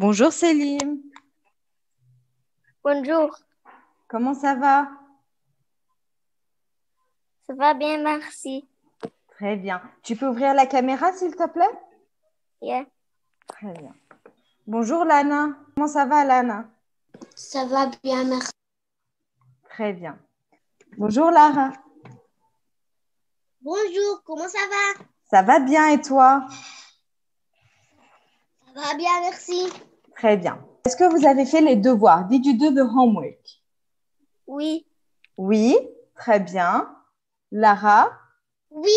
Bonjour Céline, Bonjour, comment ça va? Ça va bien, merci. Très bien. Tu peux ouvrir la caméra s'il te plaît? Yeah. Très bien. Bonjour Lana, comment ça va Lana? Ça va bien, merci. Très bien. Bonjour Lara, Bonjour, comment ça va? Ça va bien et toi? Ça va bien, merci. Très bien. Est-ce que vous avez fait les devoirs? Did you do the homework? Oui. Oui, très bien. Lara? Oui.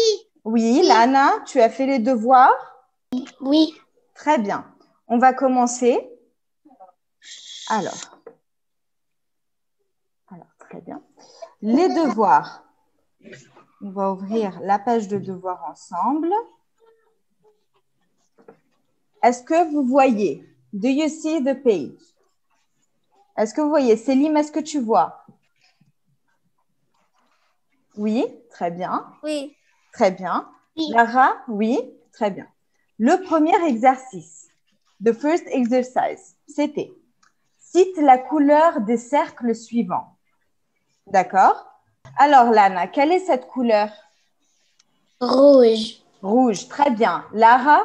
Oui, Lana, tu as fait les devoirs? Oui. Très bien. On va commencer. Alors. Alors, très bien. Les devoirs. On va ouvrir la page de devoirs ensemble. Est-ce que vous voyez? Do you see the page? Est-ce que vous voyez? Céline, est-ce que tu vois? Oui, très bien. Oui. Très bien. Oui. Lara, oui, très bien. Le premier exercice, the first exercise, c'était cite la couleur des cercles suivants. D'accord? Alors, Lana, quelle est cette couleur? Rouge. Rouge, très bien. Lara?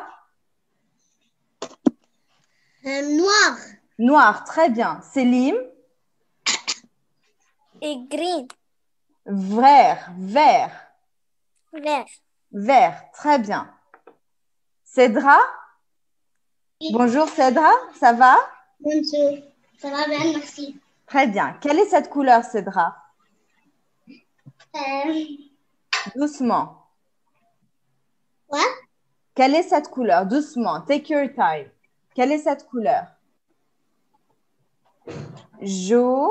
Noir. Noir, très bien. Céline Et green. Vert, vert, Vert. vert, très bien. Cédra? Bonjour Cédra, ça va? Bonjour. Ça va bien, merci. Très bien. Quelle est cette couleur, Cédra? Euh, Doucement. quoi? Quelle est cette couleur? Doucement. Take your time. Quelle est cette couleur? Jaune.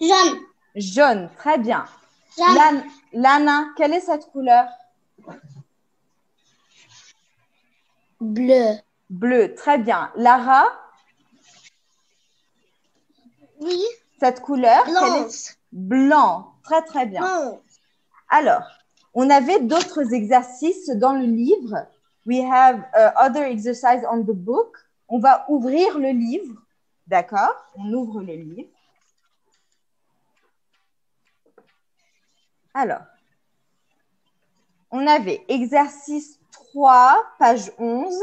Jaune. Jaune. Très bien. Jaune. Lana, quelle est cette couleur? Bleu. Bleu. Très bien. Lara, Oui. cette couleur est- Blanche. Blanc. Très, très bien. Alors, on avait d'autres exercices dans le livre. We have uh, other exercises on the book. On va ouvrir le livre. D'accord? On ouvre le livre. Alors, on avait exercice 3, page 11.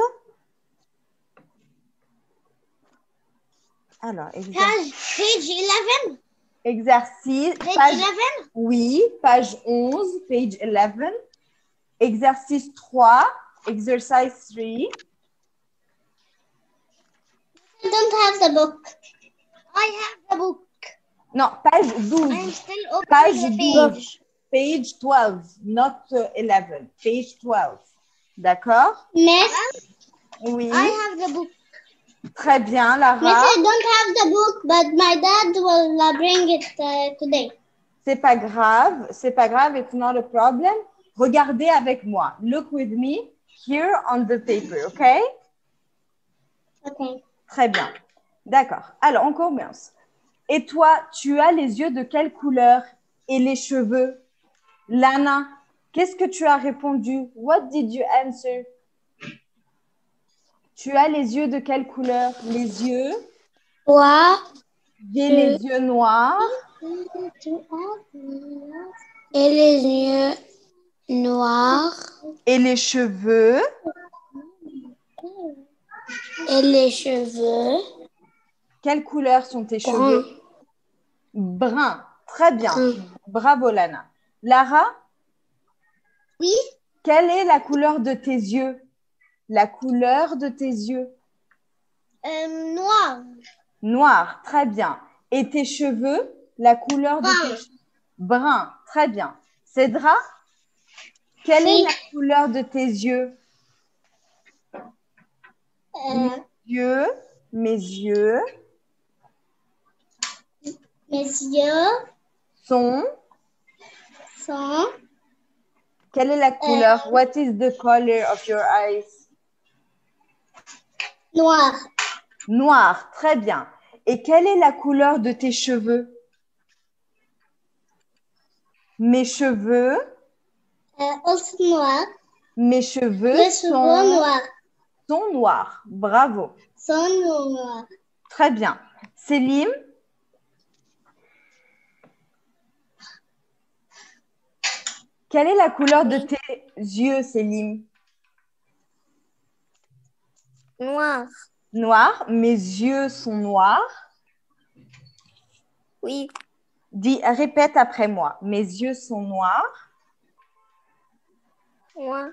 Alors, exercice, Page, page 11. exercice Page page 11. Oui, page 11, page 11. Exercice 3, exercise 3. I don't have the book. I have the book. Non, page I'm 12. still opening Page the 12. page. Page 12, not uh, 11. Page 12. D'accord? Miss, Oui. I have the book. Très bien, Miss, Lara. I don't have the book, but my dad will uh, bring it uh, today. C'est pas grave. C'est pas grave. It's not a problem. Regardez avec moi. Look with me here on the paper, okay? Okay. Très bien. D'accord. Alors, on commence. Et toi, tu as les yeux de quelle couleur et les cheveux? Lana, qu'est-ce que tu as répondu? What did you answer? Tu as les yeux de quelle couleur? Les yeux? Toi, J'ai les yeux noirs. et les yeux noirs Et les cheveux. Et les cheveux. Quelle couleur sont tes cheveux? Brun. Très bien. Bravo, Lana. Lara, Oui, quelle est la couleur de tes yeux? La couleur de tes yeux? Euh, noir, Noir, très bien. Et tes cheveux, la couleur de tes cheveux? Brun, très bien. Cédra, quelle est la couleur de tes yeux? Euh, Yeux, mes yeux mes yeux sont. sont Quelle est la couleur? What is the color of your eyes? Noirs, Noir, très bien. Et quelle est la couleur de tes cheveux? Mes cheveux, euh, aussi noirs, mes cheveux sont, cheveux noirs, Sont noirs. Bravo. Sont noirs. Très bien. Célim Quelle est la couleur de tes yeux, Célim Noir. Noir. Mes yeux sont noirs. Oui. Dis, répète après moi. Mes yeux sont noirs. Noir.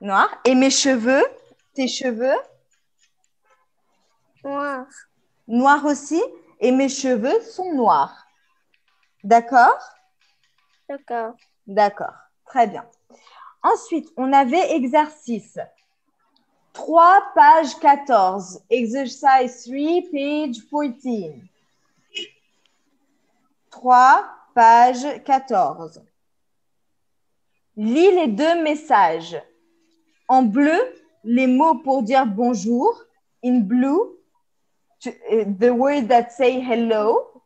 Noirs. Et mes cheveux Tes cheveux? Noir. Noirs aussi. Et mes cheveux sont noirs. D'accord? D'accord. D'accord. Très bien. Ensuite, on avait exercice 3, page 14. Exercise 3, page 14. 3, page 14. Lis les deux messages. En bleu, les mots pour dire bonjour. In blue, uh, the word that say hello.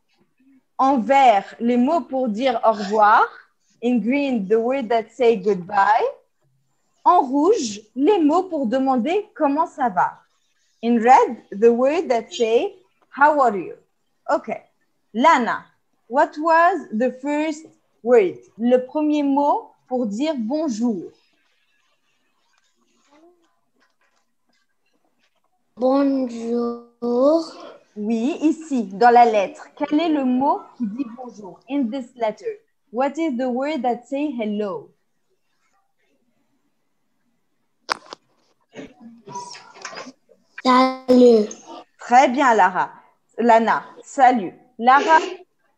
En vert, les mots pour dire au revoir. In green, the word that say goodbye. En rouge, les mots pour demander comment ça va. In red, the word that say how are you? Okay. Lana, what was the first word? Le premier mot pour dire bonjour. Bonjour. Oui, ici, dans la lettre. Quel est le mot qui dit bonjour? In this letter. What is the word that say hello? Salut. Très bien, Lara. Lana, salut. Lara,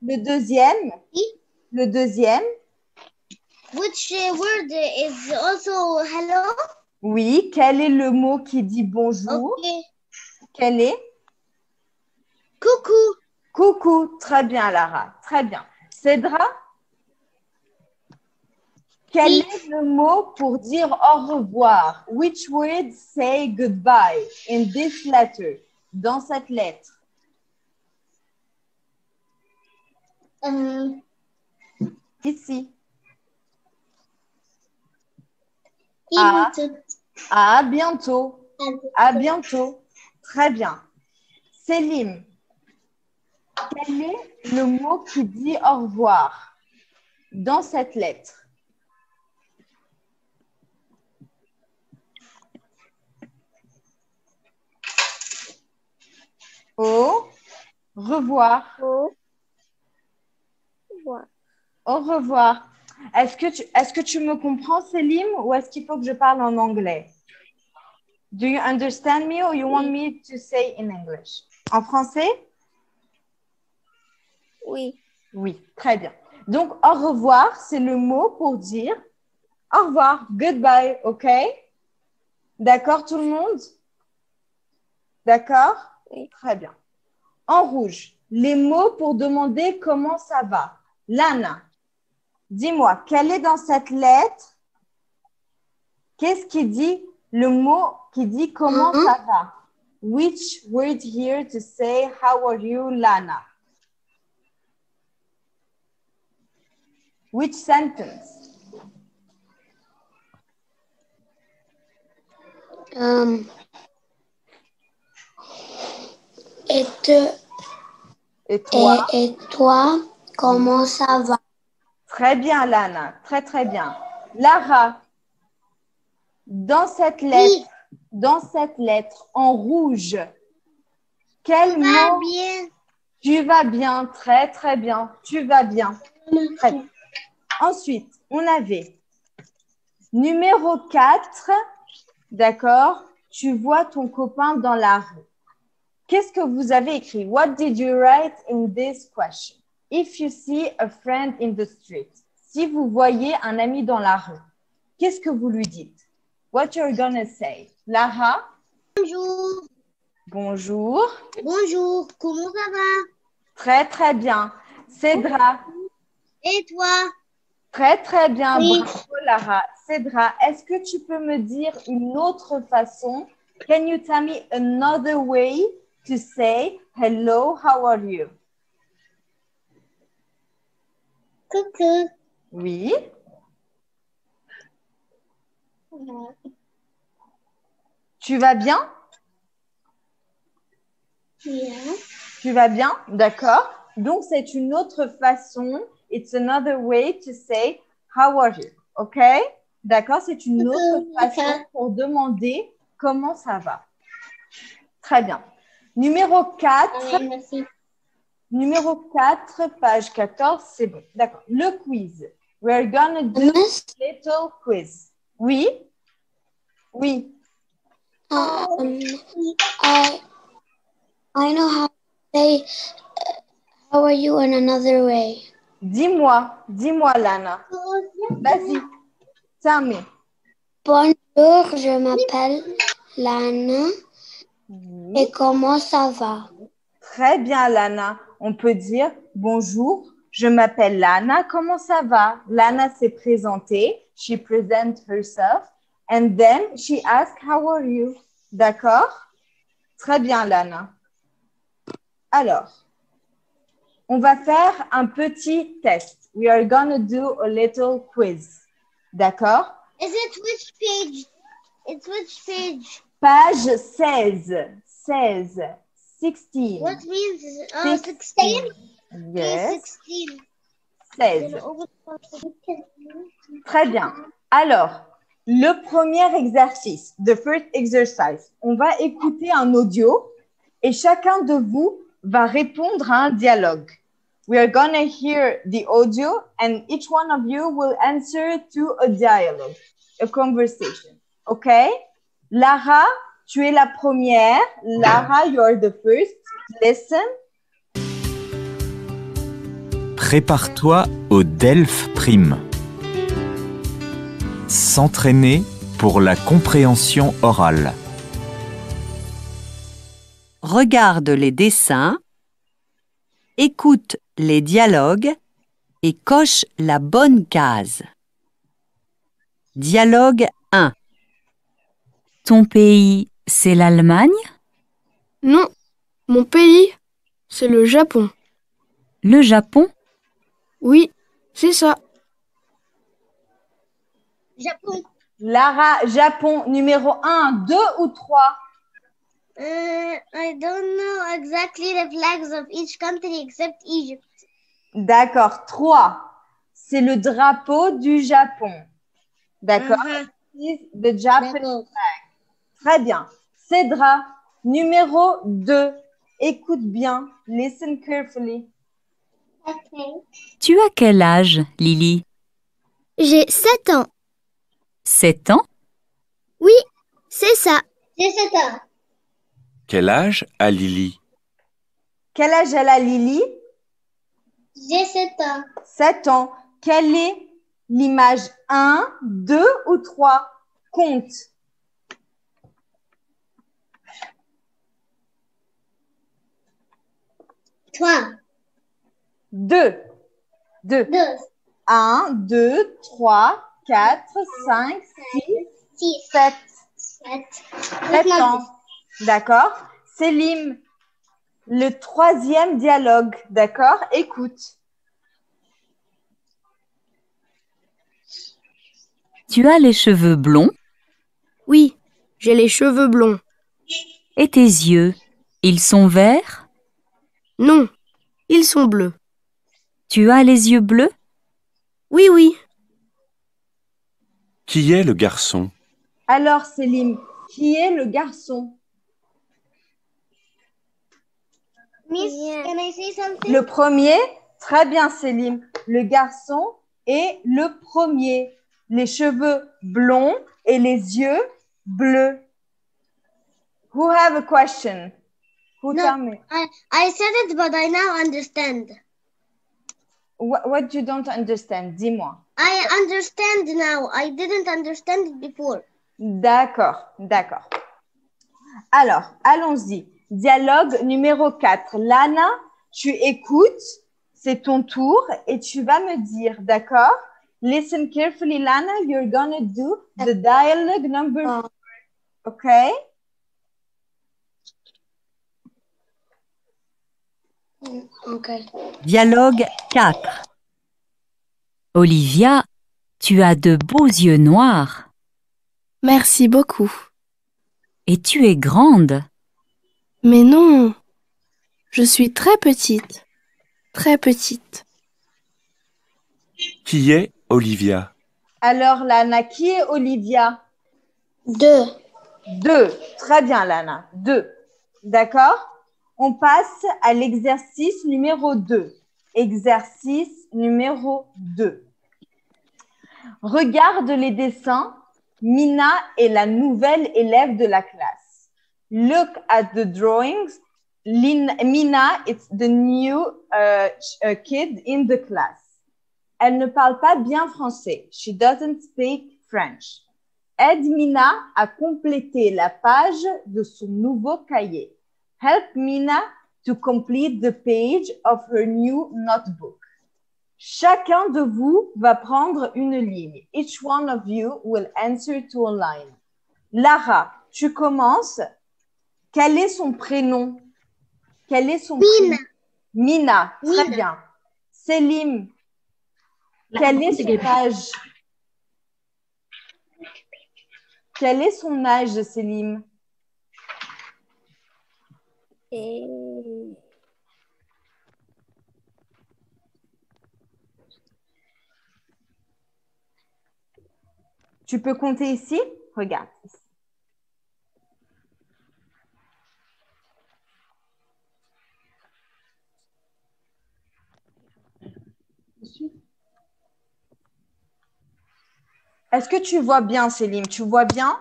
le deuxième? Oui. Le deuxième? Which uh, word is also hello? Oui, quel est le mot qui dit bonjour? Okay. Quel est? Coucou. Coucou. Très bien, Lara. Très bien. Cédra? Quel Oui. est le mot pour dire au revoir? Which word say goodbye in this letter? Dans cette lettre. Euh, Ici. À bientôt. À bientôt. Très bien. Célim, quel est le mot qui dit au revoir dans cette lettre? Au revoir. Au revoir. Au revoir. Est-ce que, tu, est-ce que tu me comprends, Célim, ou est-ce qu'il faut que je parle en anglais? Do you understand me or you want me to say in English? En français? Oui. Oui, très bien. Donc, au revoir, c'est le mot pour dire au revoir, goodbye, OK? D'accord, tout le monde? D'accord? Oui. Très bien. En rouge, les mots pour demander comment ça va. Lana, dis-moi, quel est dans cette lettre? Qu'est-ce qui dit le mot qui dit comment Mhm. ça va? Which word here to say how are you, Lana? Which sentence? Et, te- Et toi? et, et toi, comment ça va? Très bien, Lana. Très, très bien. Lara, dans cette lettre, dans cette lettre en rouge, quel mot bien. tu vas bien? Très, très bien. Tu vas bien. Très bien. Ensuite, on avait numéro 4. D'accord? Tu vois ton copain dans la rue. Qu'est-ce que vous avez écrit? What did you write in this question? If you see a friend in the street. Si vous voyez un ami dans la rue, qu'est-ce que vous lui dites? What you're gonna say? Lara, Bonjour. bonjour. Bonjour. Comment ça va? Très, très bien. Cédra, Et toi? très, très bien. Oui. Bravo, Lara. Cédra, est-ce que tu peux me dire une autre façon? Can you tell me another way to say hello, how are you? Coucou. Oui. Tu vas bien? Yeah. Tu vas bien? D'accord. Donc, c'est une autre façon. It's another way to say how are you? OK? D'accord? C'est une autre façon pour demander comment ça va. Très bien. Numéro 4. Ah oui, merci. Numéro 4, page 14, c'est bon. D'accord. Le quiz. We're gonna do Miss, little quiz. Oui? Oui. um, I, I know how to say uh, how are you in another way? Dis-moi, dis-moi, Lana. Vas-y. Tell me. Bonjour, je m'appelle Lana Oui. et comment ça va? Très bien, Lana. On peut dire bonjour, je m'appelle Lana. Comment ça va? Lana s'est présentée. She presents herself. And then she asks, How are you? D'accord? Très bien, Lana. Alors, on va faire un petit test. We are gonna do a little quiz. D'accord? Is it which page? It's which page? Page 16. 16. 16. What means uh, 16? 16. Yes. 16. 16. Très bien. Alors, le premier exercice, the first exercise, on va écouter un audio et chacun de vous va répondre à un dialogue. We are going to hear the audio and each one of you will answer to a dialogue, a conversation. OK? Lara, tu es la première. Lara, you are the first. Listen. Prépare-toi au DELF Prime. S'entraîner pour la compréhension orale. Regarde les dessins, écoute les dialogues et coche la bonne case. Dialogue 1. Ton pays, c'est l'Allemagne? Non, mon pays, c'est le Japon. Le Japon? Oui, c'est ça. Japon. Lara, Japon, numéro 1, 2 ou 3 Uh, I don't know exactly the flags of each country except Egypt. D'accord, 3. C'est le drapeau du Japon. D'accord Mhm. Is The Japan. D'accord. Très bien. Cédra, numéro 2. Écoute bien. Listen carefully. Okay. Tu as quel âge, Lily? J'ai 7 ans. 7 ans? C'est ça. J'ai 7 ans. Quel âge a Lily? Quel âge elle a Lily? J'ai 7 ans. 7 ans. Quelle est l'image? 1, 2 ou 3 Compte. Toi. 2. 2. 2. 1, 2, 3, 4, 5, 6, 6. 7. 7. 7 ans. D'accord Célim, le troisième dialogue. D'accord Écoute. Tu as les cheveux blonds? Oui, j'ai les cheveux blonds. et tes yeux, ils sont verts? Non, ils sont bleus. Tu as les yeux bleus? Oui, oui. Qui est le garçon? Alors, Célim, qui est le garçon? Miss, can I say something? Le premier? Très bien, Célim. Le garçon est le premier. Les cheveux blonds et les yeux bleus. Who have a question? Who No. me? I, I said it, but I now understand. What, what you don't understand? Dis-moi. I understand now. I didn't understand it before. D'accord, d'accord. Alors, allons-y. Dialogue numéro 4. Lana, tu écoutes, c'est ton tour et tu vas me dire, d'accord? Listen carefully, Lana. You're gonna do the dialogue number four. Okay? Okay. Dialogue 4. Olivia, tu as de beaux yeux noirs. Merci beaucoup. Et tu es grande. Mais non, je suis très petite. Très petite. Qui est Olivia? Alors, Lana, qui est Olivia? Deux. Deux. Très bien, Lana. Deux. D'accord? On passe à l'exercice numéro 2. Exercice numéro 2. Regarde les dessins. Mina est la nouvelle élève de la classe. Look at the drawings. Mina is the new uh, uh, kid in the class. Elle ne parle pas bien français. She doesn't speak French. Aide Mina à compléter la page de son nouveau cahier. Help Mina to complete the page of her new notebook. Chacun de vous va prendre une ligne. Each one of you will answer to a line. Lara, tu commences. Quel est son prénom? Quel est son Mina. prénom? Mina, très Mina. bien. Selim, quel est son âge? Quel est son âge, Selim? Tu peux compter ici? Regarde. Est-ce que tu vois bien, Céline? Tu vois bien?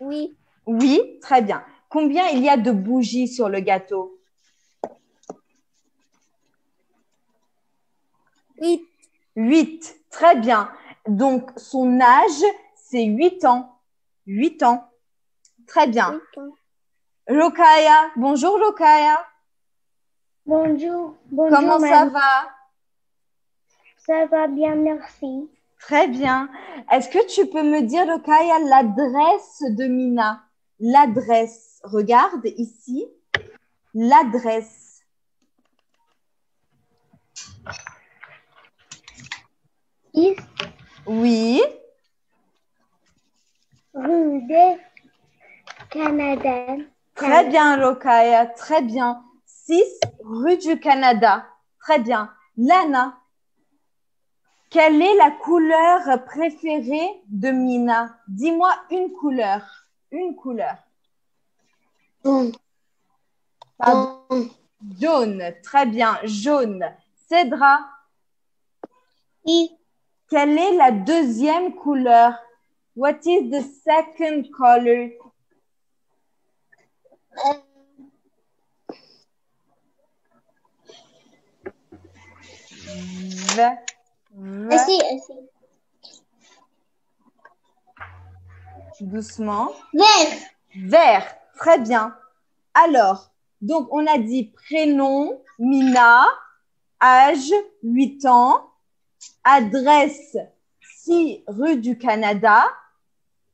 Oui. Oui, très bien. Combien il y a de bougies sur le gâteau? Oui. Huit. Très bien. Donc, son âge, c'est huit ans. Huit ans. Très bien. Lokaya. Bonjour, Lokaya. Bonjour. Bonjour. Comment ça va? Ça va bien, merci. Très bien. Est-ce que tu peux me dire, Lokaya, l'adresse de Mina? L'adresse. Regarde ici. L'adresse. Oui. rue de Canada. Très bien, Lokaya. Très bien. 6 rue du Canada. Très bien. Lana, quelle est la couleur préférée de Mina? Dis-moi une couleur. Une couleur. Pardon. Jaune. Très bien. Jaune. Cédra, Oui. quelle est la deuxième couleur? What is the second color? V. V. Doucement. Vert. Vert. Très bien. Alors, donc on a dit prénom, Mina, âge, 8 ans, adresse, 6 rue du Canada,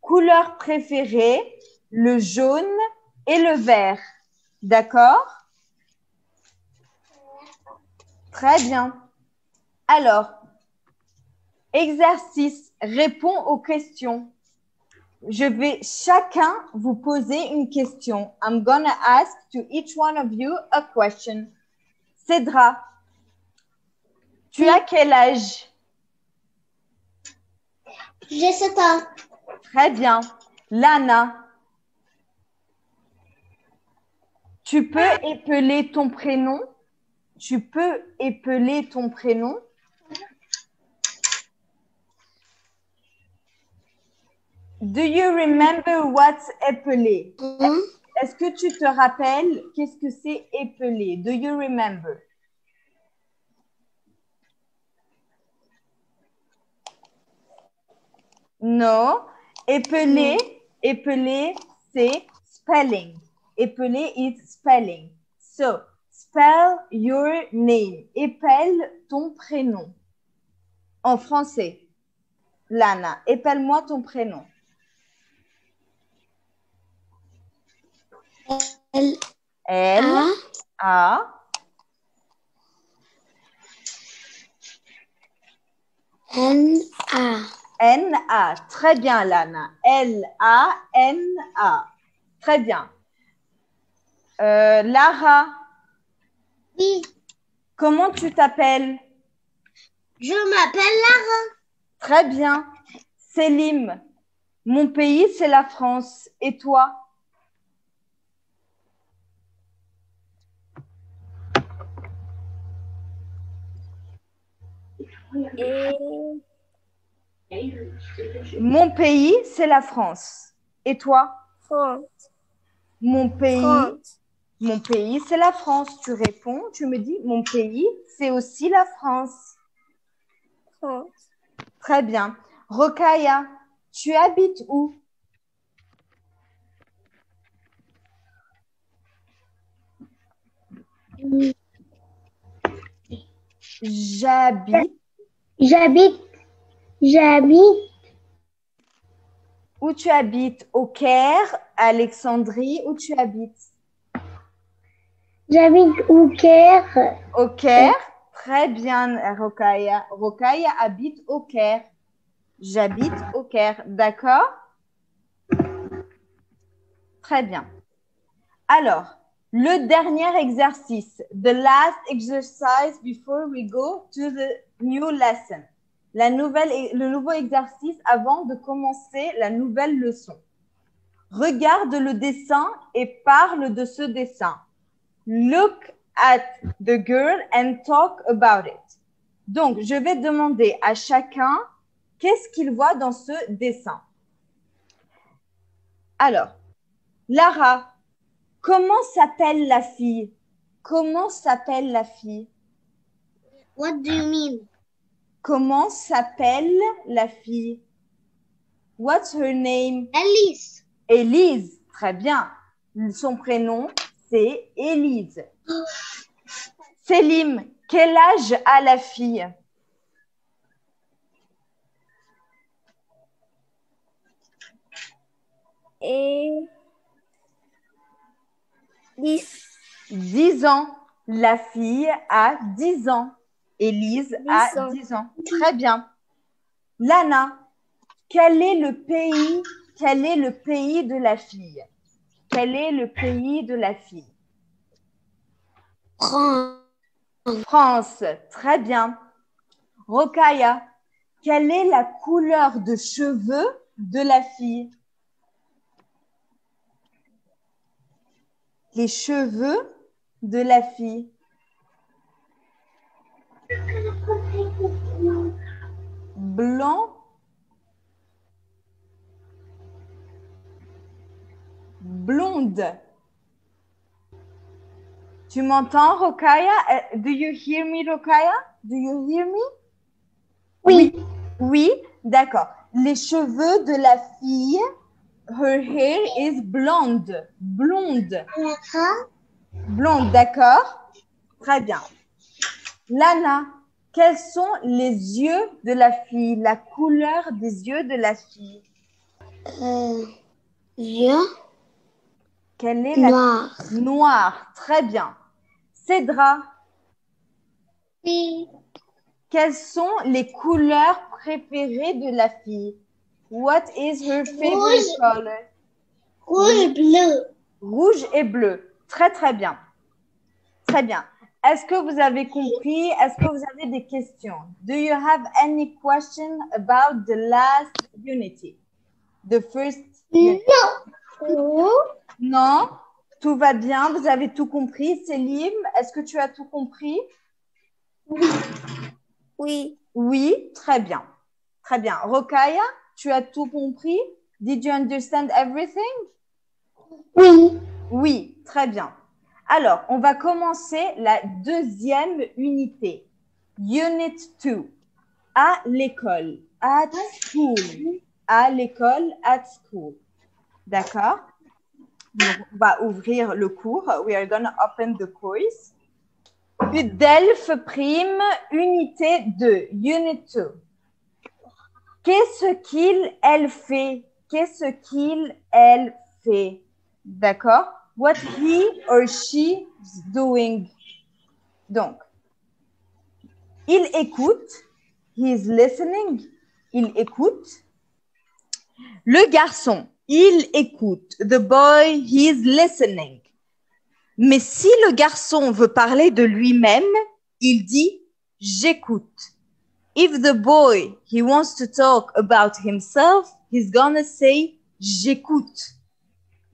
couleur préférée, le jaune et le vert. D'accord? Très bien. Alors, exercice, réponds aux questions. Je vais chacun vous poser une question. I'm gonna ask to each one of you a question. Cédra, tu as quel âge? J'ai 7 ans. Très bien. Lana, tu peux épeler ton prénom? Tu peux épeler ton prénom? Do you remember what's épeler Hein? Est-ce que tu te rappelles qu'est-ce que c'est épeler Do you remember? Non. Épeler, épeler, c'est spelling. Épeler is spelling. So, spell your name. Épelle ton prénom. En français. Lana, épelle-moi ton prénom. L L, A A, N A N, L-A. Très bien, Lana. L-A-N-A. Très bien. Euh, Lara, Oui, comment tu t'appelles? Je m'appelle Lara. Très bien. Selim, mon pays, c'est la France. Et toi? Mon pays, c'est la France. Et toi? France. Mon pays, France. mon pays, c'est la France. Tu réponds, tu me dis, mon pays, c'est aussi la France. France. Très bien. Rokaya, tu habites où? J'habite. J'habite, j'habite, Où tu habites Au Caire, à Alexandrie, où tu habites? J'habite au Caire. Au Caire? Très bien, Rokaya. Rokaya habite au Caire. J'habite au Caire. D'accord? Très bien. Alors, le dernier exercice. The last exercise before we go to the new lesson. La nouvelle, le nouveau exercice avant de commencer la nouvelle leçon. Regarde le dessin et parle de ce dessin. Look at the girl and talk about it. Donc, je vais demander à chacun qu'est-ce qu'il voit dans ce dessin? Alors, Lara, comment s'appelle la fille? Comment s'appelle la fille? What do you mean? Comment s'appelle la fille? What's her name? Alice. Élise. Très bien. Son prénom, c'est Élise. Selim, quel âge a la fille? Et 10. 10 ans. La fille a 10 ans. Élise a 10 ans. 10 ans. Très bien. Lana, quel est le pays Quel est le pays de la fille? Quel est le pays de la fille? France. France. Très bien. Rokaya, quelle est la couleur de cheveux de la fille? Les cheveux de la fille. Blanc. Blonde. Tu m'entends, Rokaya? Uh, Do you hear me, Rokaya? Do you hear me? Oui. Oui, d'accord. Les cheveux de la fille, her hair is blonde. Blonde. Blonde, d'accord Très bien. Lana, quels sont les yeux de la fille, la couleur des yeux de la fille? Euh, yeux Quelle est la noirs. Noire, très bien. Cédra, Oui. quelles sont les couleurs préférées de la fille? What is her favorite Rouge. color? Rouge, bleu. Rouge et bleu. Très, très bien. Très bien. Est-ce que vous avez compris? Est-ce que vous avez des questions? Do you have any question about the last unity? The first unity? Non. Non Tout va bien Vous avez tout compris Célim, est-ce que tu as tout compris? Oui. Oui, très bien. Très bien. Rokaya, tu as tout compris? Did you understand everything? Oui. Oui, très bien. Alors, on va commencer la deuxième unité. Unit 2. À l'école. At school. À l'école, at school. D'accord? On va ouvrir le cours. We are going to open the course. Delphes prime, unité 2. Unit 2. Qu'est-ce qu'il, elle fait? Qu'est-ce qu'il, elle fait? D'accord? What he or she is doing. Donc, il écoute. He is listening. Il écoute. Le garçon, il écoute. The boy, he is listening. Mais si le garçon veut parler de lui-même, il dit j'écoute. If the boy, he wants to talk about himself, he's gonna say j'écoute.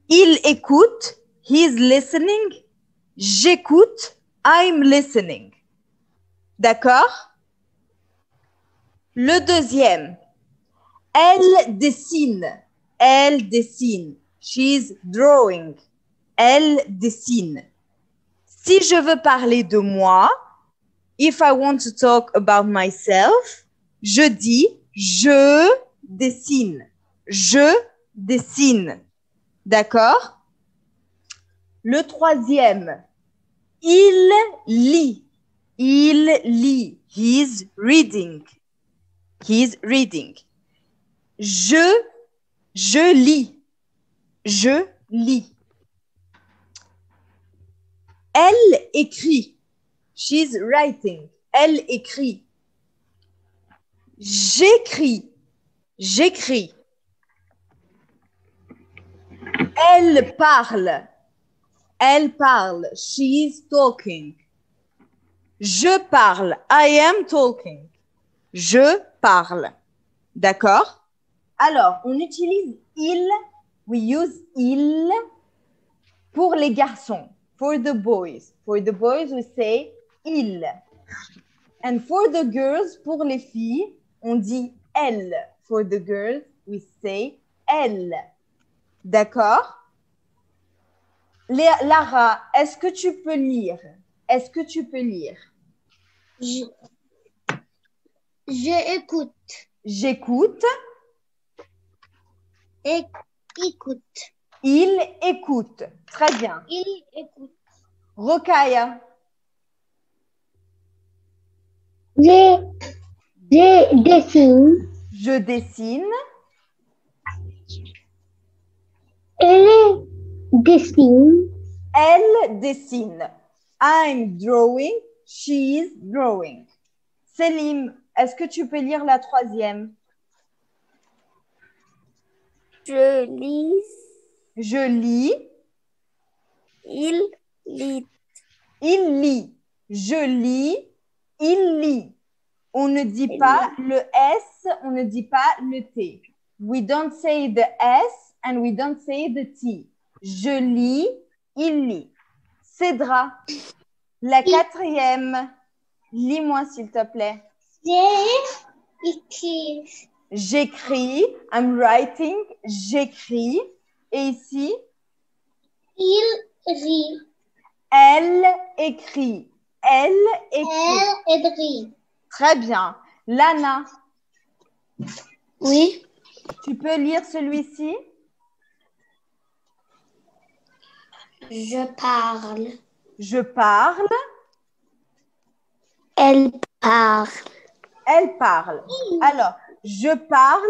Il écoute, he's listening. J'écoute, I'm listening. D'accord? Le deuxième, elle dessine. Elle dessine. She's drawing. Elle dessine. Si je veux parler de moi, if I want to talk about myself, je dis je dessine. Je dessine. D'accord? Le troisième, il lit. Il lit. He's reading. He's reading. Je, je lis. Je lis. Elle écrit. She's writing. Elle écrit. J'écris. J'écris. Elle parle. Elle parle. She's talking. Je parle. I am talking. Je parle. D'accord? Alors, on utilise il. We use il pour les garçons. For the boys. For the boys, we say il. And for the girls, pour les filles, on dit elle. For the girls, we say elle. D'accord? Lara, est-ce que tu peux lire? Est-ce que tu peux lire? J'écoute, Et, écoute. il écoute. Très bien. Il écoute. Rokaya, Je, je dessine. je dessine. Elle dessine. Elle dessine. I'm drawing. She's drawing. Selim, est-ce que tu peux lire la troisième? Je lis, Je lis. il lit. Il lit. Je lis. Il lit. On ne dit pas le S, on ne dit pas le T. We don't say the S and we don't say the T. Je lis. Il lit. Cédra, la quatrième. Lis-moi s'il te plaît. J'ai écrit. J'écris. I'm writing. J'écris. Et ici, Il rit. elle écrit. Elle écrit. Elle. Très bien. Lana, Oui. tu peux lire celui-ci? Je parle. Je parle. Elle parle. Elle parle. Alors, je parle.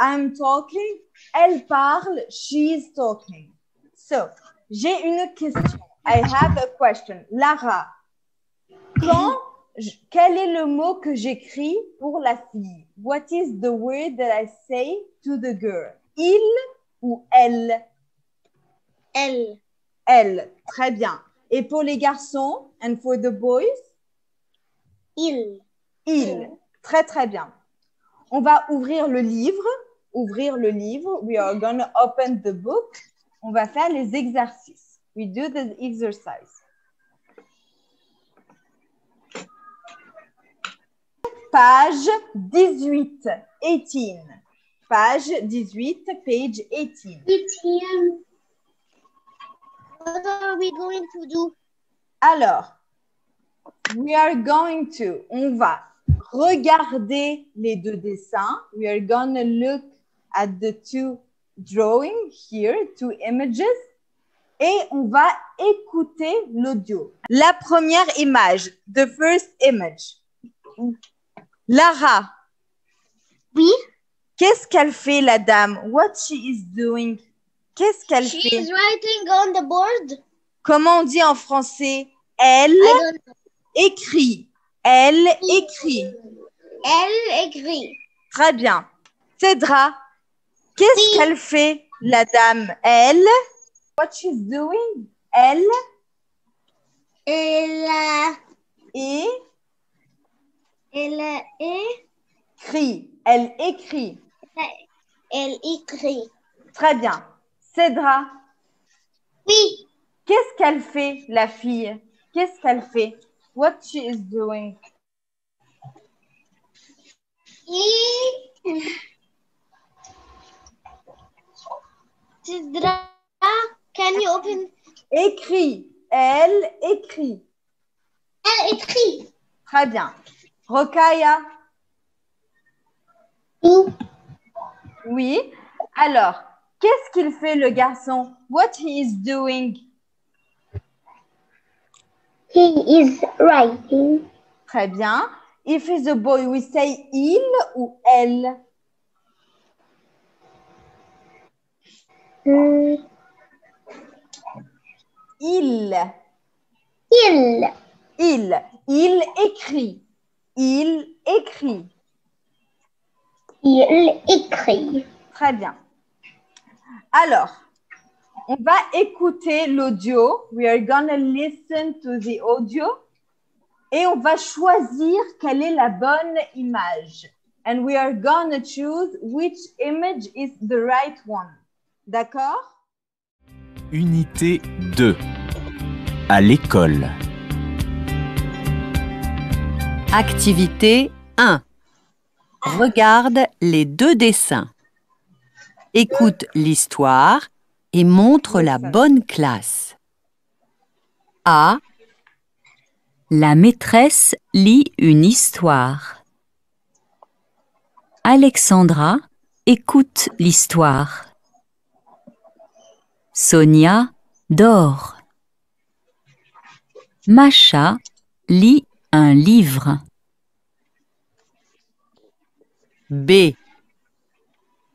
I'm talking. Elle parle. She's talking. So, j'ai une question. I have a question. Lara, quand, je- quel est le mot que j'écris pour la fille? What is the word that I say to the girl? Il ou elle? Elle. Elle. Très bien. Et pour les garçons, and for the boys? Il. Il. Très, très bien. On va ouvrir le livre. Ouvrir le livre. We are gonna open the book. On va faire les exercices. We do the exercise. Page 18. 18. Page 18, page 18. Huitième. What are we going to do? Alors, we are going to, on va regarder les deux dessins. We are gonna look at the two drawing here, two images. Et on va écouter l'audio. La première image, the first image. Lara. Oui. Qu'est-ce qu'elle fait, la dame? What she is doing? Qu'est-ce qu'elle She fait? is writing on the board. Comment on dit en français? Elle écrit. Elle écrit. Elle écrit. Très bien. Cédra, Qu'est-ce qu'elle fait, la dame? Elle What she's doing? Elle Elle, et elle est, crie. Elle écrit. elle écrit. Très bien. Cédra, Oui, qu'est-ce qu'elle fait, la fille? Qu'est-ce qu'elle fait? What she is doing? Et Sidra, can you open? Écrit. Elle écrit. Elle écrit. Très bien. Rokaya, Oui. oui. Alors, qu'est-ce qu'il fait, le garçon? What he is doing? He is writing. Très bien. If he's a boy, we say il ou elle? Hmm, Il. Il. Il. Il écrit. Il écrit. Il écrit. Très bien. Alors, on va écouter l'audio. We are gonna listen to the audio. Et on va choisir quelle est la bonne image. And we are gonna choose which image is the right one. D'accord? Unité 2. À l'école. Activité 1. Regarde les deux dessins. Écoute l'histoire et montre la bonne classe. A. La maîtresse lit une histoire. Alexandra écoute l'histoire. Sonia dort. Macha lit un livre. B.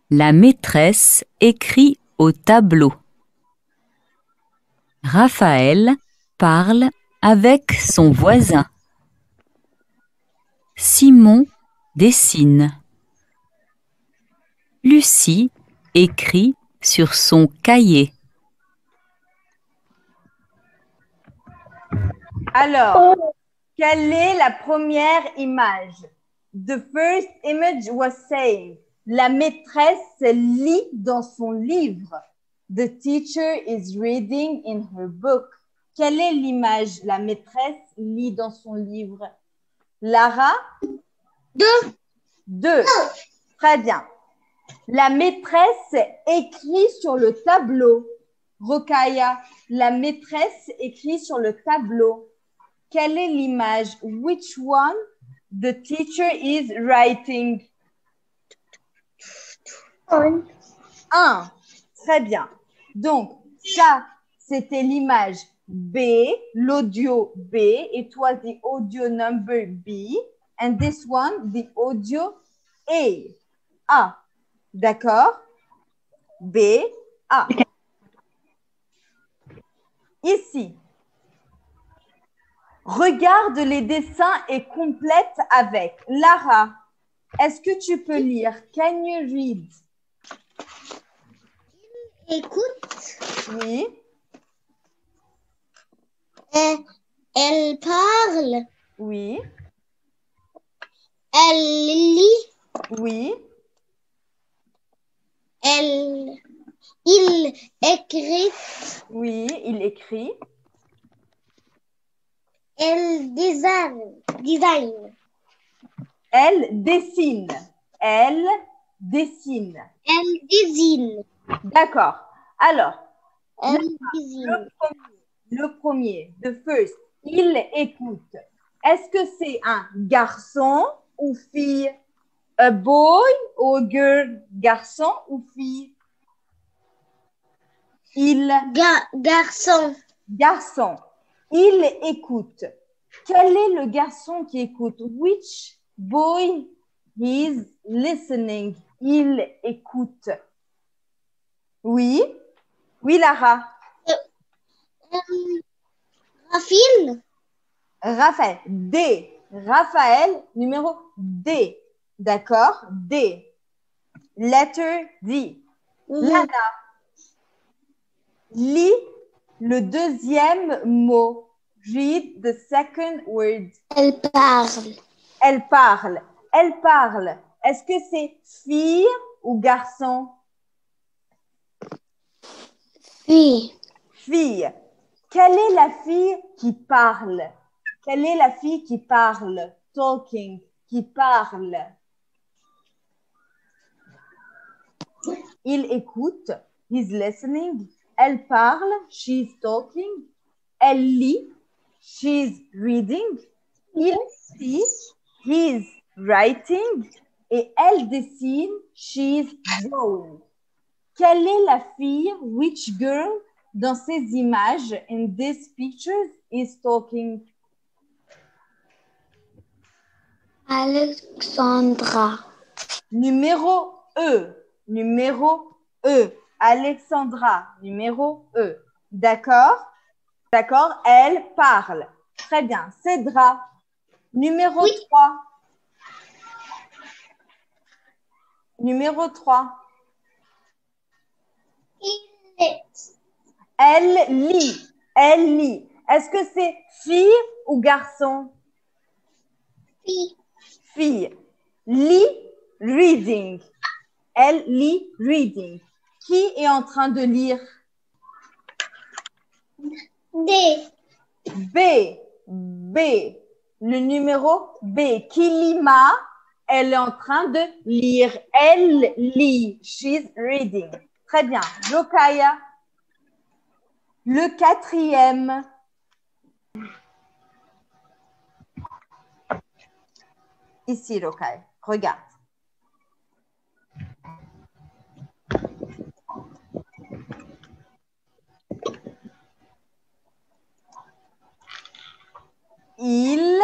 La maîtresse écrit au tableau. Raphaël parle avec son voisin. Simon dessine. Lucie écrit sur son cahier. Alors, quelle est la première image? The first image was saying, la maîtresse lit dans son livre. The teacher is reading in her book. Quelle est l'image? La maîtresse lit dans son livre. Lara? Deux. Deux. Très bien. La maîtresse écrit sur le tableau. Rokaya, la maîtresse écrit sur le tableau. Quelle est l'image? Which one the teacher is writing? Un. Un. Très bien. Donc, ça, c'était l'image B, l'audio B, et toi, the audio number B, and this one, the audio A. A. D'accord? B, A. Ici. Regarde les dessins et complète avec. Lara, est-ce que tu peux lire? Can you read? Écoute. Oui. Euh, elle parle. Oui. Elle lit. Oui. Elle. Il écrit. Oui. Il écrit. Elle design. Design. Elle dessine. Elle dessine. Elle désigne. D'accord. Alors, Elle le premier, le premier, the first, il écoute. Est-ce que c'est un garçon ou fille? A boy ou girl? Garçon ou fille? Il, Ga- garçon. garçon. Il écoute. Quel est le garçon qui écoute? Which boy is listening? Il écoute. Oui? Oui, Lara. Euh, Raphaël. Raphaël. D. Raphaël, numéro D. D'accord? D. Letter D. Lana, lis le deuxième mot. Read the second word. Elle parle. Elle parle. Elle parle. Est-ce que c'est fille ou garçon? Fille. Fille. Quelle est la fille qui parle? Quelle est la fille qui parle? Talking. Qui parle? Il écoute. He's listening. Elle parle. She's talking. Elle lit. She's reading. Il écrit. He's writing. Et elle dessine. She's drawing. Quelle est la fille, which girl, dans ces images, in these pictures, is talking? Alexandra. Numéro E. Numéro E. Alexandra. Numéro E. D'accord? D'accord? Elle parle. Très bien. Cédra. Numéro 3. Numéro 3. Il est. Elle lit. Elle lit. Est-ce que c'est fille ou garçon? Fille. Fille. Lit, reading. Elle lit, reading. Qui est en train de lire? D. B. B. Le numéro B. Kilima, elle est en train de lire. Elle lit. She's reading. Très bien. Jokaya. Le quatrième. Ici, Rokai. Regarde. Il,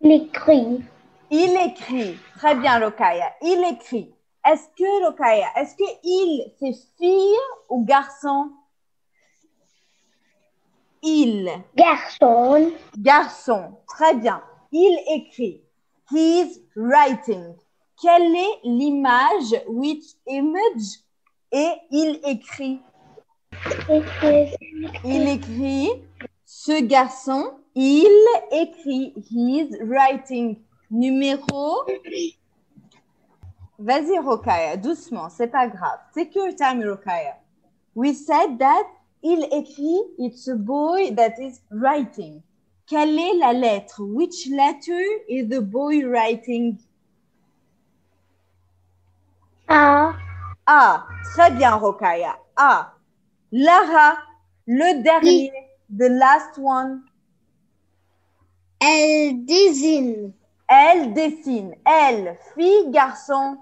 Il écrit. il écrit. Très bien, Rokaya. Il écrit. Est-ce que, Rokaya, est-ce que il, c'est fille ou garçon? Il. Garçon. Garçon. Très bien. Il écrit. He's writing. Quelle est l'image, which image? Et il écrit. Il écrit. Ce garçon, il écrit. He's writing. Numéro. Vas-y, Rokaya, doucement, c'est pas grave. Take your time, Rokaya. We said that il écrit, it's a boy that is writing. Quelle est la lettre? Which letter is the boy writing? A. A. Très bien, Rokaya. A. Lara, le dernier, the last one. Elle désigne. Elle dessine. Elle, fille, garçon.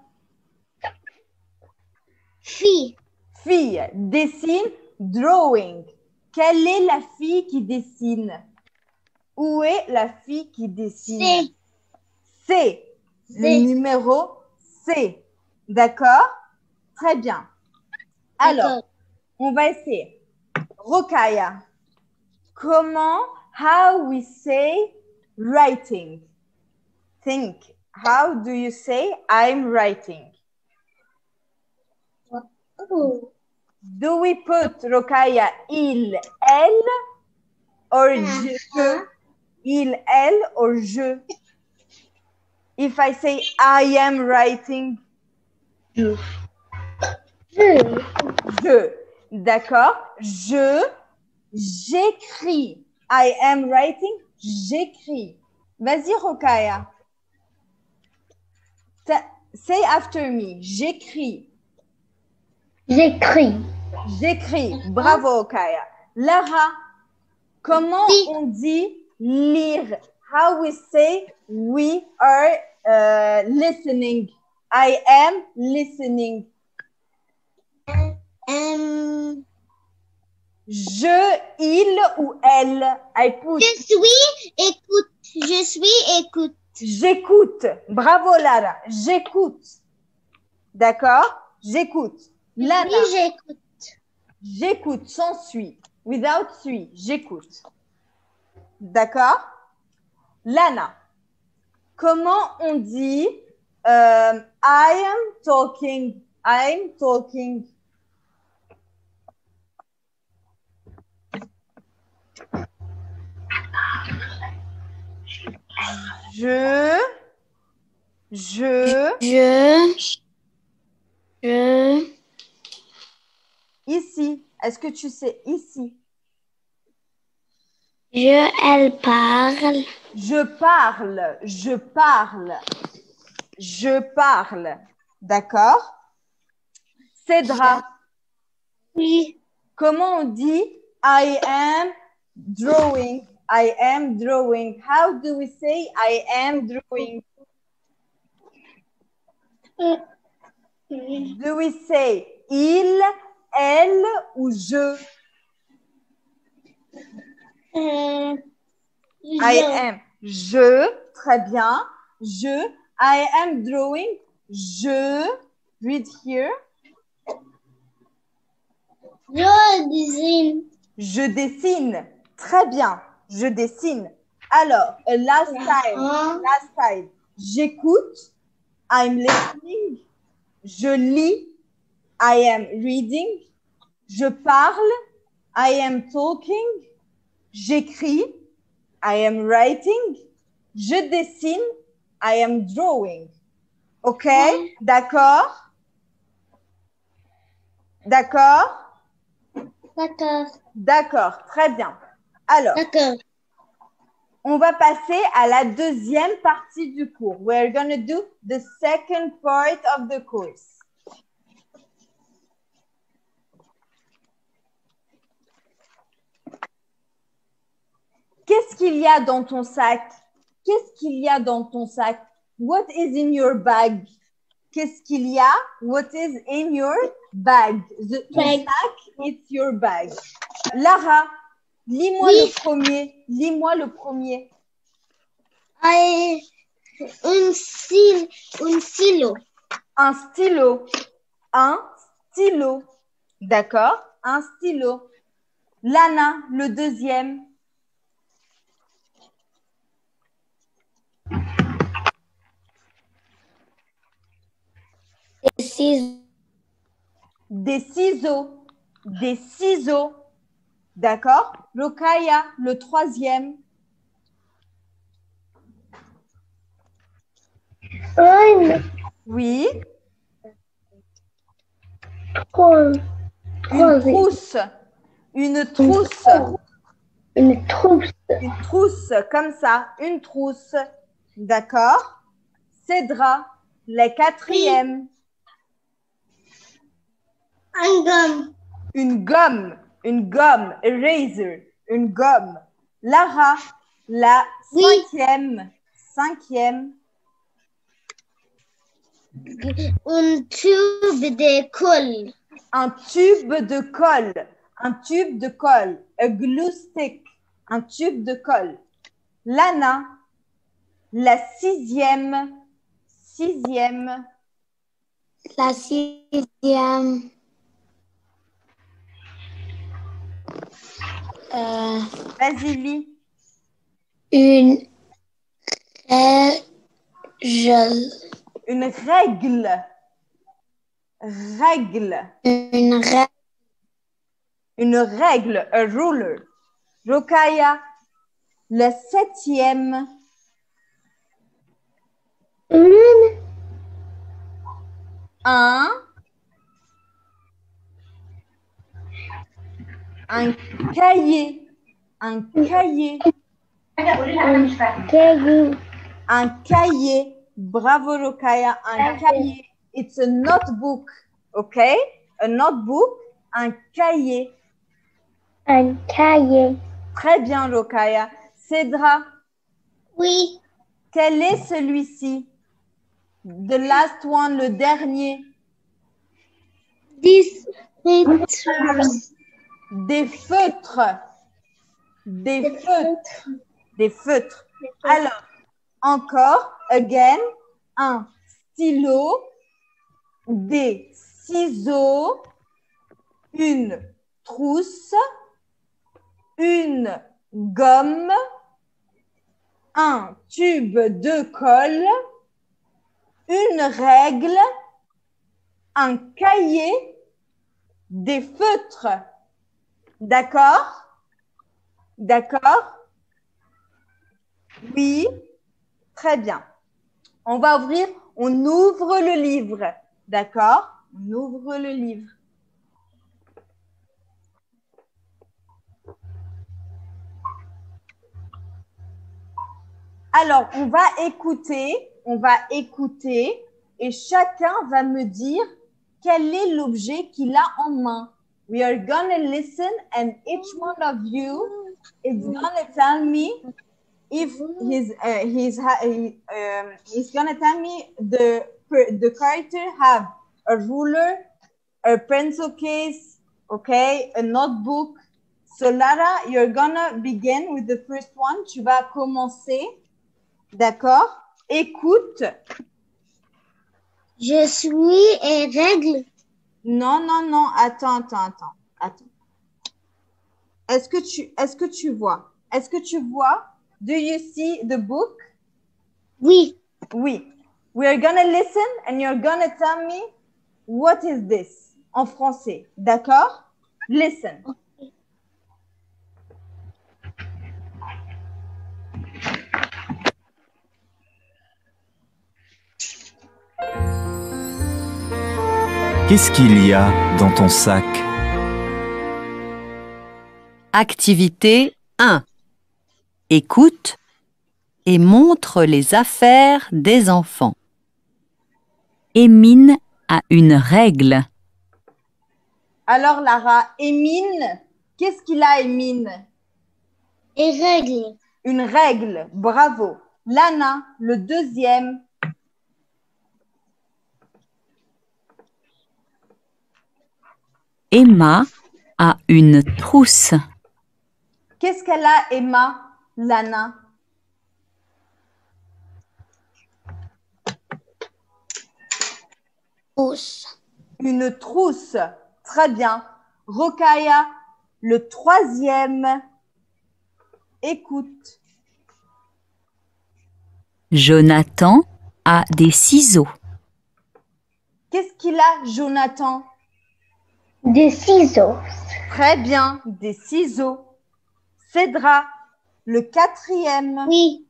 Fille. Fille, dessine, drawing. Quelle est la fille qui dessine? Où est la fille qui dessine? C. C. Le numéro C. D'accord? Très bien. Alors, on va essayer. Rokaya. Comment, how we say writing? Think. How do you say I'm writing? Do we put Rokaya il, elle, or uh-huh. je? Il, elle, or je? If I say I am writing, Je. je. D'accord? Je, j'écris. I am writing, j'écris. Vas-y, Rokaya. Say after me. J'écris. J'écris. J'écris. Bravo, Rokaya. Lara, comment Oui. on dit lire? How we say we are uh, listening? I am listening. Euh, Je, il ou elle. Put. je suis écoute. Je suis écoute. J'écoute. Bravo, Lara. J'écoute. D'accord? J'écoute. Lana, Oui, j'écoute. j'écoute sans suis. Without suis. J'écoute. D'accord? Lana, comment on dit euh, I am talking? I'm talking. Je, je, Je. Je. ici. Est-ce que tu sais ici? Je, elle parle. Je parle, je parle, je parle. D'accord? Cédra, Oui. comment on dit I am drawing? I am drawing. How do we say I am drawing? Do we say il, elle ou je? Euh, I am. Je, très bien. Je, I am drawing. Je, read here. Je dessine. Je dessine. Très bien. Je dessine. Alors, last time. Last time. J'écoute. I'm listening. Je lis. I am reading. Je parle. I am talking. J'écris. I am writing. Je dessine. I am drawing. OK? D'accord? D'accord? D'accord. D'accord. Très bien. Alors, on va passer à la deuxième partie du cours. We're going to do the second part of the course. Qu'est-ce qu'il y a dans ton sac? Qu'est-ce qu'il y a dans ton sac? What is in your bag? Qu'est-ce qu'il y a? What is in your bag? The ton Bag. sac, it's your bag. Lara, lis-moi Oui. le premier. Lis-moi le premier. Un, sil, un silo. Un stylo. Un stylo. D'accord? Un stylo. Lana, le deuxième. Des ciseaux. Des ciseaux. Des ciseaux. D'accord Rokaya, le troisième. Un, Oui. Une trousse. Une trousse. une trousse. Une trousse, comme ça. Une trousse. D'accord Cédra, la quatrième. Un gomme. Une gomme. Une gomme. Eraser. Une gomme. Lara, la Oui. cinquième. Cinquième. Un tube de colle. Un tube de colle. Un tube de colle. A glue stick. Un tube de colle. Lana, la sixième. Sixième. La sixième. Euh, Vas-y, lis. une règle. Une règle. Règle. Une règle. Une règle. A ruler. Rokaya, la septième. Une, Un. Un cahier. Un cahier. un cahier. Bravo, Rokaya. Un cahier. It's a notebook. OK? A notebook. Un cahier. Un cahier. Très bien, Rokaya. Cédra, Oui. quel est celui-ci? The last one, le dernier. Litres. Des feutres. Des feutres. Des feutres. Alors, encore, again, un stylo, des ciseaux, une trousse, une gomme, un tube de colle, une règle, un cahier, des feutres. D'accord D'accord Oui, très bien. On va ouvrir, on ouvre le livre. D'accord On ouvre le livre. Alors, on va écouter, on va écouter et chacun va me dire quel est l'objet qu'il a en main. We are gonna listen and each one of you is gonna tell me if he's uh, he's he, um, he's gonna tell me the the character have a ruler, a pencil case, okay, a notebook. So Lara, you're gonna begin with the first one. Tu vas commencer, d'accord? Écoute. Je suis et règle. Non, non, non. Attends, attends, attends, attends. Est-ce que tu, est-ce que tu vois? Est-ce que tu vois? Do you see the book? Oui. Oui. We are gonna listen and you're gonna tell me what is this en français. D'accord? Listen. Qu'est-ce qu'il y a dans ton sac? Activité 1. Écoute et montre les affaires des enfants. Émine a une règle. Alors Lara, Émine, qu'est-ce qu'il a Émine? Et règle. Une règle. Bravo. Lana, le deuxième. Emma a une trousse. Qu'est-ce qu'elle a Emma? Lana? Trousse. Une trousse. Très bien. Rokaya, le troisième. Écoute. Jonathan a des ciseaux. Qu'est-ce qu'il a, Jonathan? Des ciseaux. Très bien. Des ciseaux. Cédra, le quatrième. Oui.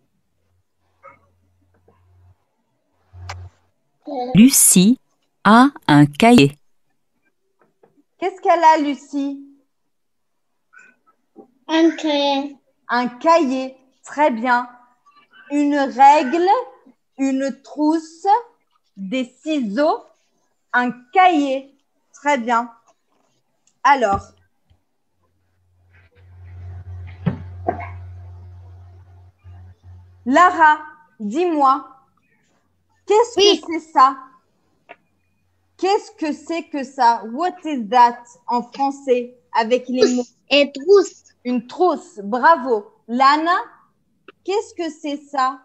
Lucie a un cahier. Qu'est-ce qu'elle a, Lucie? Un crayon. Un cahier. Très bien. Une règle, une trousse, des ciseaux, un cahier. Très bien. Alors. Lara, dis-moi, qu'est-ce Oui. que c'est ça? Qu'est-ce que c'est que ça? What is that en français avec les mots? Et trousse. Une trousse, bravo. Lana, qu'est-ce que c'est ça?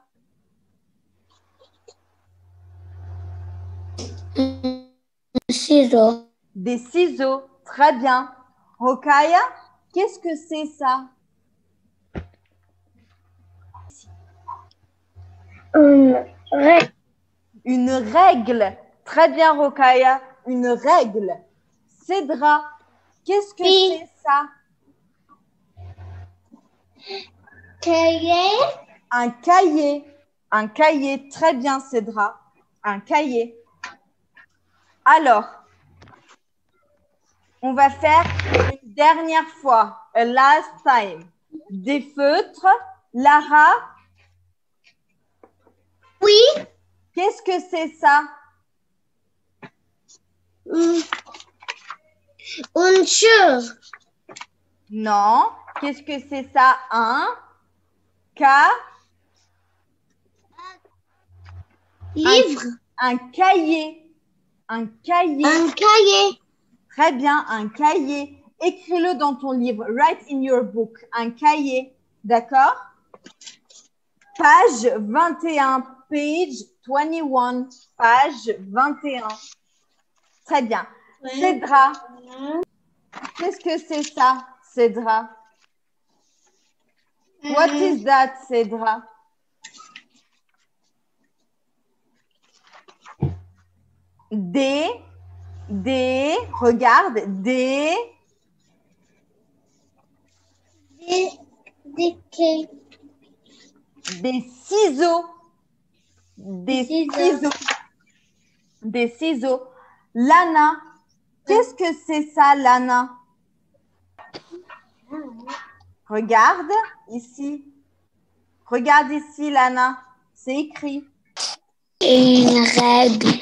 Un ciseau. Des ciseaux, très bien. Rokaya, qu'est-ce que c'est ça? Une règle. Une règle, très bien Rokaya, une règle. Cédra, qu'est-ce que Oui. c'est ça? Cahier. Un cahier, un cahier, très bien Cédra, un cahier. Alors, on va faire une dernière fois, a last time. Des feutres. Lara, Oui. qu'est-ce que c'est ça? Hum. Une chose. Non. Qu'est-ce que c'est ça? Un K Livre. Un cahier. Un cahier. Un cahier. Très bien, un cahier. Écris-le dans ton livre. Write in your book. Un cahier. D'accord? Page 21. Page 21. Page 21. Très bien. Cédra, qu'est-ce que c'est ça, Cédra? What is that, Cédra? Des Des, regarde, des, Des, des ciseaux. Des Ciseaux. ciseaux. Des ciseaux. Lana, qu'est-ce que c'est ça, Lana? Regarde ici. Regarde ici, Lana. C'est écrit. Une règle.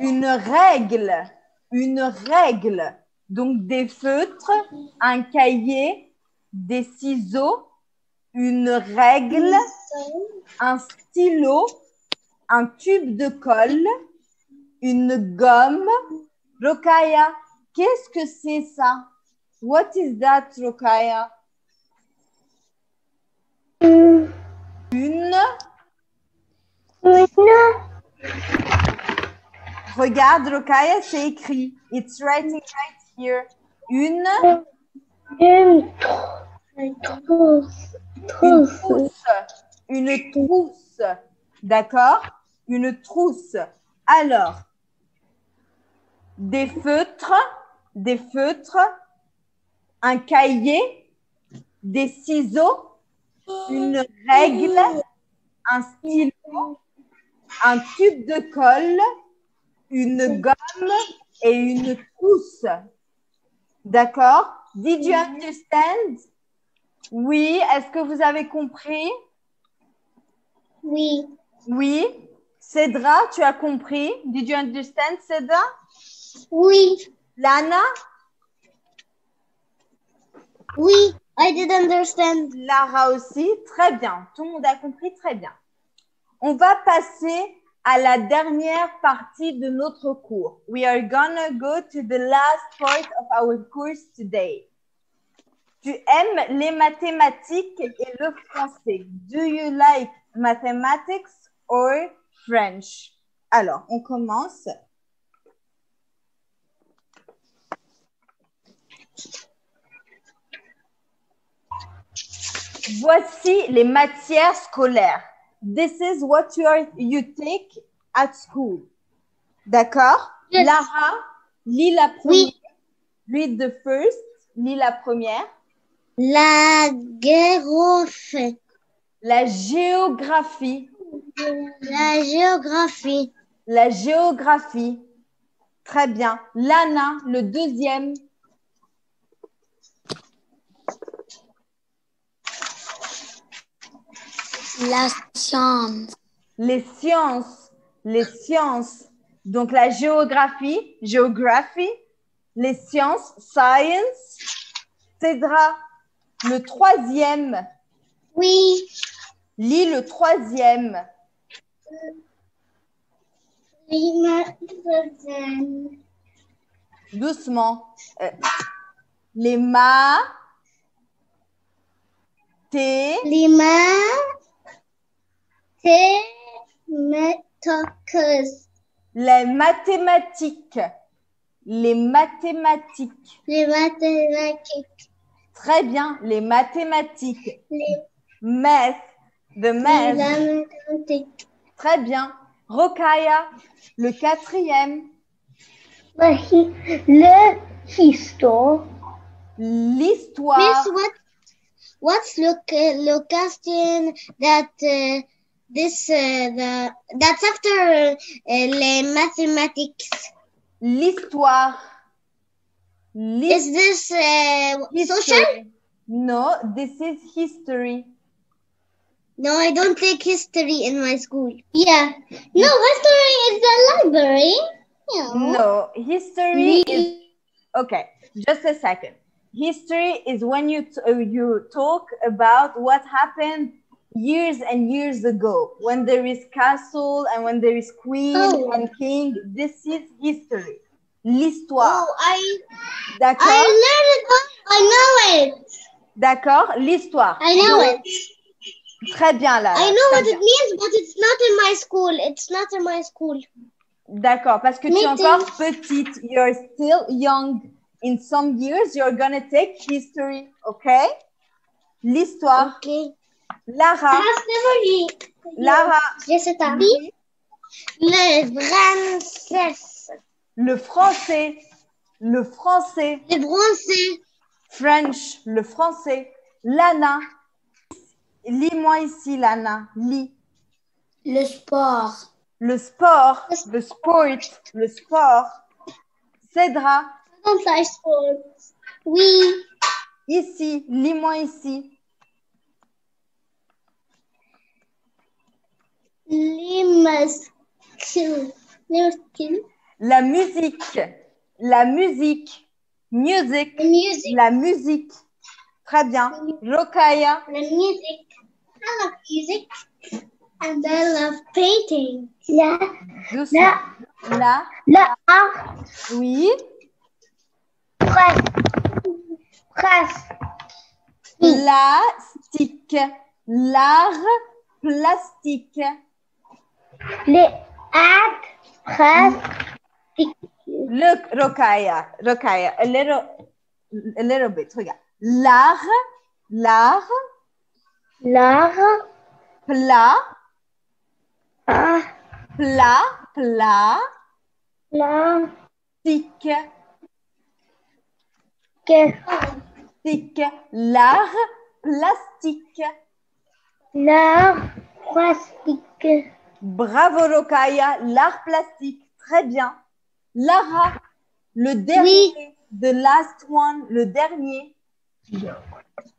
Une règle. Une règle. Donc des feutres, un cahier, des ciseaux, une règle, un stylo, un tube de colle, une gomme. Rokaya, qu'est-ce que c'est ça? What is that, Rokaya? Une. Regarde, Rokaya, c'est écrit. It's writing right here. Une. Une trousse. Une trousse. Une trousse. D'accord? Une trousse. Alors, des feutres, des feutres, un cahier, des ciseaux, une règle, un stylo, un tube de colle, une gomme et une trousse. D'accord? Did you understand? Oui, est-ce que vous avez compris? Oui. Oui. Cédra, tu as compris? Did you understand, Cédra? Oui. Lana? Oui. I did understand. Lara aussi? Très bien. Tout le monde a compris? Très bien. On va passer à la dernière partie de notre cours. We are gonna go to the last part of our course today. Tu aimes les mathématiques et le français. Do you like mathematics or French? Alors, on commence. Voici les matières scolaires. This is what you, are, you take at school. D'accord? Yes. Lara, lis la première. Oui. Read the first. Lis la première. La géographie. La géographie. La géographie. La géographie. Très bien. Lana, le deuxième. La science. Les sciences. Les sciences. Donc la géographie, géographie. Les sciences, science. Cédra, le troisième. Oui. Lis le troisième. Maths. Doucement. Euh, les ma. T. Les maths. Mathématiques. Les mathématiques. Les mathématiques. Les mathématiques. Très bien. Les mathématiques. Les Math. The math. mathématiques. Très bien. Rokaya, le quatrième. Le histoire. L'histoire. Miss, what, what's look, location that uh, this uh, the that's after uh, les mathematics? L'histoire. L'hi- Is this uh, social? No, this is history. No, I don't take history in my school. Yeah. No, history is the library. Yeah. No, history is okay. Just a second. History is when you t- you talk about what happened years and years ago, when there is castle and when there is queen Oh. and king. This is history. L'histoire. Oh, I D'accord. I learned it. I know it. D'accord. L'histoire. I know Donc, it. Très bien là. I know what bien. it means, but it's not in my school. It's not in my school. D'accord, parce que tu es encore petite. You're still young. In some years, you're gonna take history, okay? L'histoire. Okay. Lara, Lara, vie. Le français. Le français. Le français. Le français. French. Le français. Lana. Lis-moi ici, Lana. Lis. Le sport. Le sport. Le sport. Le sport. Cédra. Oui. Ici. Lis-moi ici. Les masques. Les masques. La musique. La musique. Music. La musique. Très bien. Rokaya. The music. I love music. And I love painting. La. La. La art. Oui. Presse. Presse. Plastique. L'art plastique. Look, Rokaya. Rokaya. A little, a little bit. Regarde. L'art. L'art. L'art. Plat. Ah. Plat. Plat. La. Tic. Que. Tic. L'art plastique. L'art. Plastique. Bravo Rokaya, l'art plastique, très bien. Lara, le dernier, the last one, le dernier.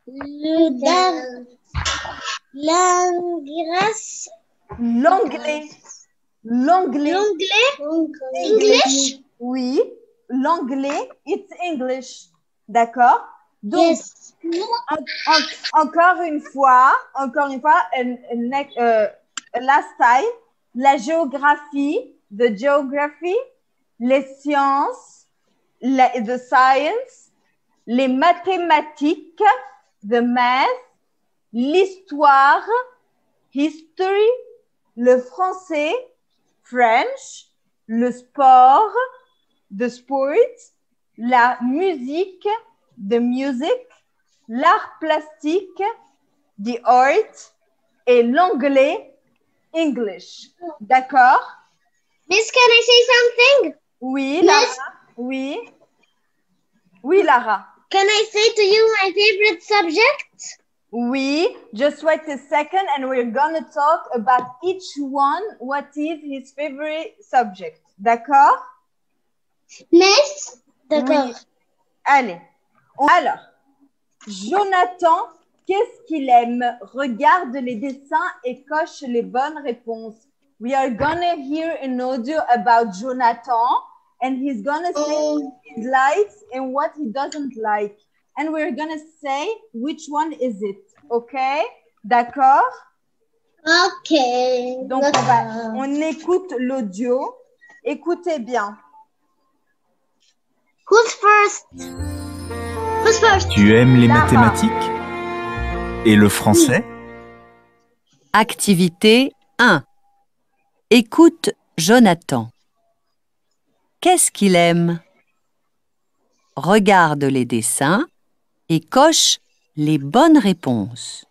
Le grâce. L'anglais, l'anglais. L'anglais. English. Oui, l'anglais, it's English. D'accord? Donc, Yes. en- en- encore une fois, encore une fois, un- un next- euh, last time, la géographie, the geography, les sciences, the science, les mathématiques, the math, l'histoire, history, le français, French, le sport, the sport, la musique, the music, l'art plastique, the art, et l'anglais, English. D'accord? Miss, can I say something? Oui, Miss? Lara? Oui. Oui, Lara. Can I say to you my favorite subject? Oui, just wait a second and we're gonna talk about each one, what is his favorite subject. D'accord? Miss? D'accord. Oui. Allez. Alors, Jonathan, qu'est-ce qu'il aime? Regarde les dessins et coche les bonnes réponses. We are gonna hear an audio about Jonathan and he's gonna say Oh. what he likes and what he doesn't like. And we're gonna say which one is it. Okay? D'accord? Ok. Donc, on, va- on écoute l'audio. Écoutez bien. Who's first? Who's first? Tu aimes les mathématiques? Et le français Activité 1. Écoute Jonathan. Qu'est-ce qu'il aime? Regarde les dessins et coche les bonnes réponses.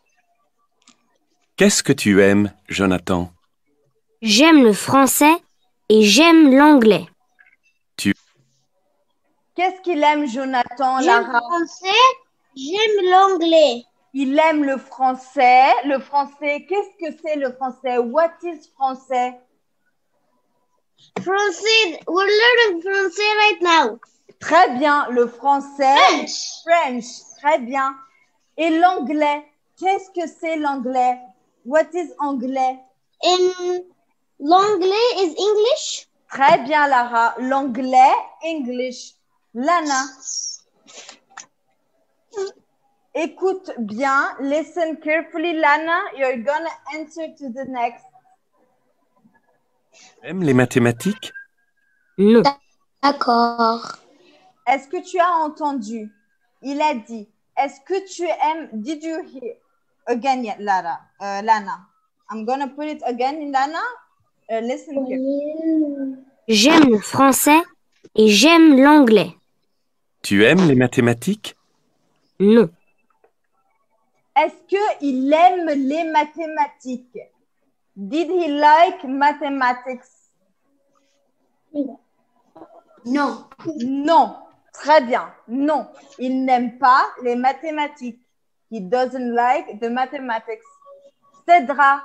Qu'est-ce que tu aimes, Jonathan? J'aime le français et j'aime l'anglais. Qu'est-ce qu'il aime, Jonathan, J'aime le Lara? français. J'aime l'anglais. Il aime le français. Le français, qu'est-ce que c'est le français? What is français? Français. We're learning français right now. Très bien. Le français. French. French. Très bien. Et l'anglais, qu'est-ce que c'est l'anglais? What is anglais? In l'anglais is English. Très bien, Lara. L'anglais, English. Lana. Écoute bien. Listen carefully, Lana. You're gonna answer to the next. Tu aimes les mathématiques Non. D'accord. Est-ce que tu as entendu? Il a dit. Est-ce que tu aimes? Did you hear? Again, Lara. Uh, Lana? I'm gonna put it again in Lana. Uh, listen carefully. J'aime le français et j'aime l'anglais. Tu aimes les mathématiques? Non. Est-ce qu'il aime les mathématiques? Did he like mathematics? Non. Non. Très bien. Non. Il n'aime pas les mathématiques. He doesn't like the mathematics. Cédra,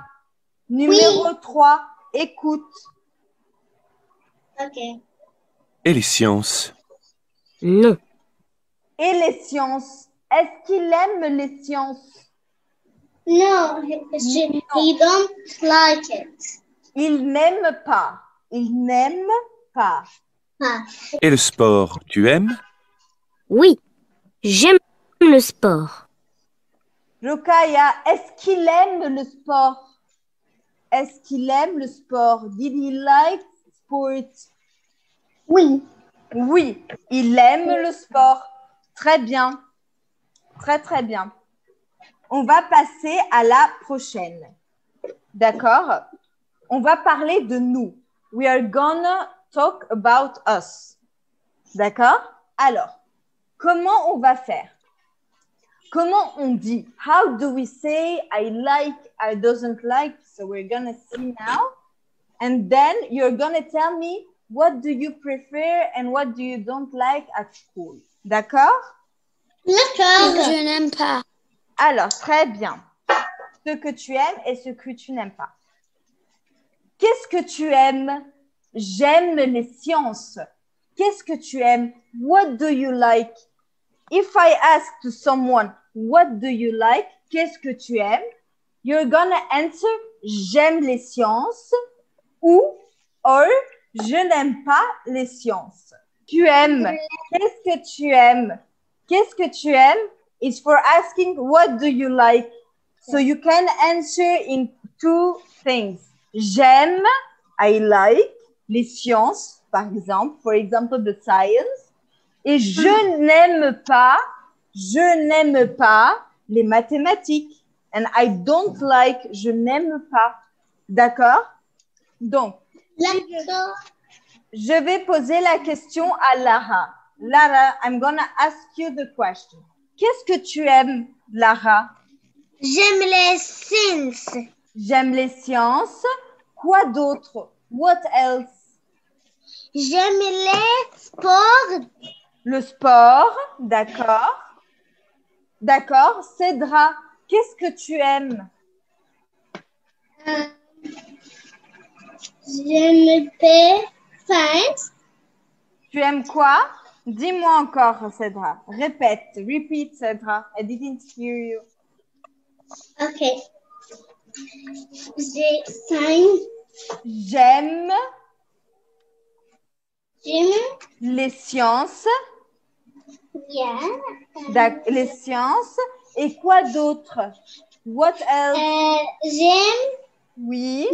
numéro 3, écoute. Ok. Et les sciences? Non. Et les sciences? Est-ce qu'il aime les sciences? No, he, she, he don't like it. Il n'aime pas. Il n'aime pas. Ah. Et le sport, tu aimes? Oui. J'aime le sport. Rokaya, est-ce qu'il aime le sport? Est-ce qu'il aime le sport? Did he like sport? Oui. Oui, il aime le sport. Très bien. Très, très bien. On va passer à la prochaine. D'accord? On va parler de nous. We are gonna talk about us. D'accord? Alors, comment on va faire? Comment on dit? How do we say I like, I doesn't like? So we're gonna see now. And then you're gonna tell me what do you prefer and what do you don't like at school? D'accord? D'accord. Je n'aime pas. Alors, très bien. Ce que tu aimes et ce que tu n'aimes pas. Qu'est-ce que tu aimes? J'aime les sciences. Qu'est-ce que tu aimes? What do you like? If I ask to someone, what do you like? Qu'est-ce que tu aimes? You're gonna answer, j'aime les sciences ou or je n'aime pas les sciences. Tu aimes. Qu'est-ce que tu aimes? Qu'est-ce que tu aimes? Is for asking what do you like. So you can answer in two things. J'aime, I like, les sciences, par exemple, for example, the science. Et je n'aime pas, je n'aime pas les mathématiques. And I don't like, je n'aime pas. D'accord? Donc, je vais poser la question à Lara. Lara, I'm gonna ask you the question. Qu'est-ce que tu aimes, Lara? J'aime les sciences. J'aime les sciences. Quoi d'autre? What else? J'aime les sports. Le sport, d'accord. D'accord. Cédra, qu'est-ce que tu aimes? Euh, J'aime pas science. Tu aimes quoi? Dis-moi encore, Cédra. Répète. Repeat, Cédra. I didn't hear you. Ok. J'ai science. J'aime J'aime les sciences. D'ac- Les sciences. Et quoi d'autre? What else? Euh, J'aime Oui.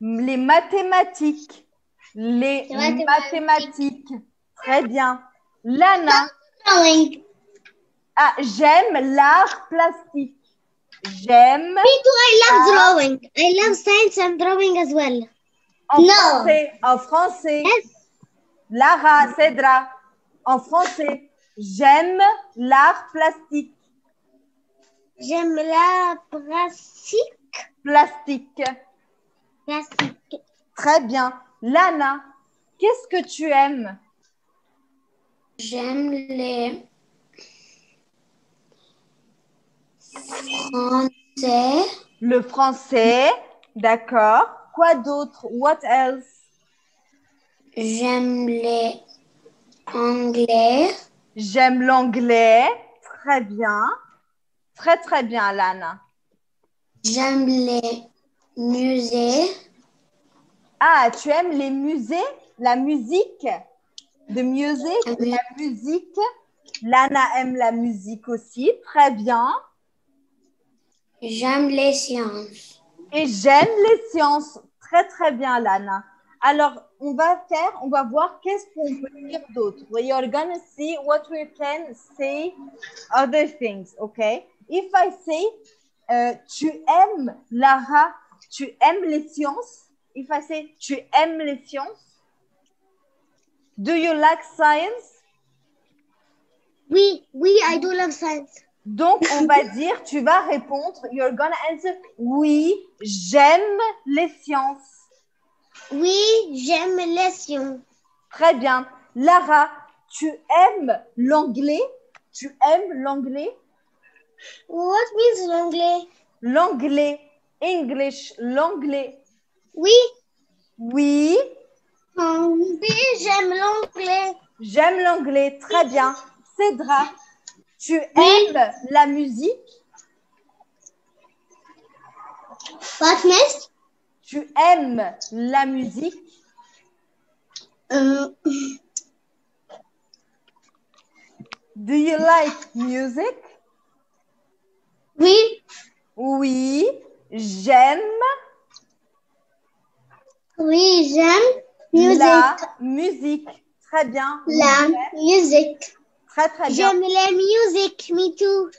Les mathématiques. Les mathématiques. Très bien. Lana. Ah, j'aime l'art plastique. J'aime Me too, I love drawing. I love science and drawing as well. en français. En français. Yes. Lara, Cédra. En français. J'aime l'art plastique. J'aime la plastique. Plastique. Plastique. Très bien. Lana, qu'est-ce que tu aimes? J'aime les français. Le français. D'accord. Quoi d'autre? What else? J'aime les anglais. J'aime l'anglais. Très bien. Très, très bien, Lana. J'aime les musées. Ah, tu aimes les musées, la musique, de Oui. la musique. Lana aime la musique aussi, très bien. J'aime les sciences. Et j'aime les sciences, très très bien, Lana. Alors, on va faire, on va voir qu'est-ce qu'on peut dire d'autre. We are gonna see what we can say other things, okay? If I say, euh, tu aimes, Lara, tu aimes les sciences. If I say, tu aimes les sciences? Do you like science? Oui, oui, I do love science. Donc, on va dire, tu vas répondre, you're gonna answer, oui, j'aime les sciences. Oui, j'aime les sions. Très bien. Lara, tu aimes l'anglais? Tu aimes l'anglais? What means l'anglais? L'anglais. English, l'anglais. Oui. Oui, Oui, j'aime l'anglais. j'aime l'anglais. Très bien. Cédra, tu aimes la musique? What next? Tu aimes la musique? Euh, Do you like music? Oui. Oui, j'aime Oui, j'aime music. la musique. Très bien. La musique. Très très bien. J'aime la musique, me too.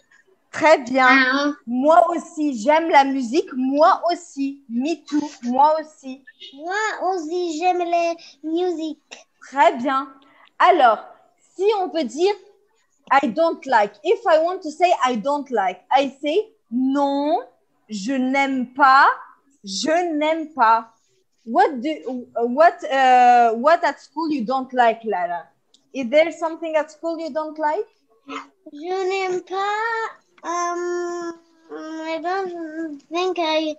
Très bien. Ah, Moi aussi, j'aime la musique. Moi aussi. Me too. Moi aussi. moi aussi, j'aime la musique. Très bien. Alors, si on peut dire I don't like. If I want to say I don't like, I say non, je n'aime pas, je n'aime pas. What do what uh, what at school you don't like, Lara? Is there something at school you don't like? Je n'aime pas. Um, I don't think I.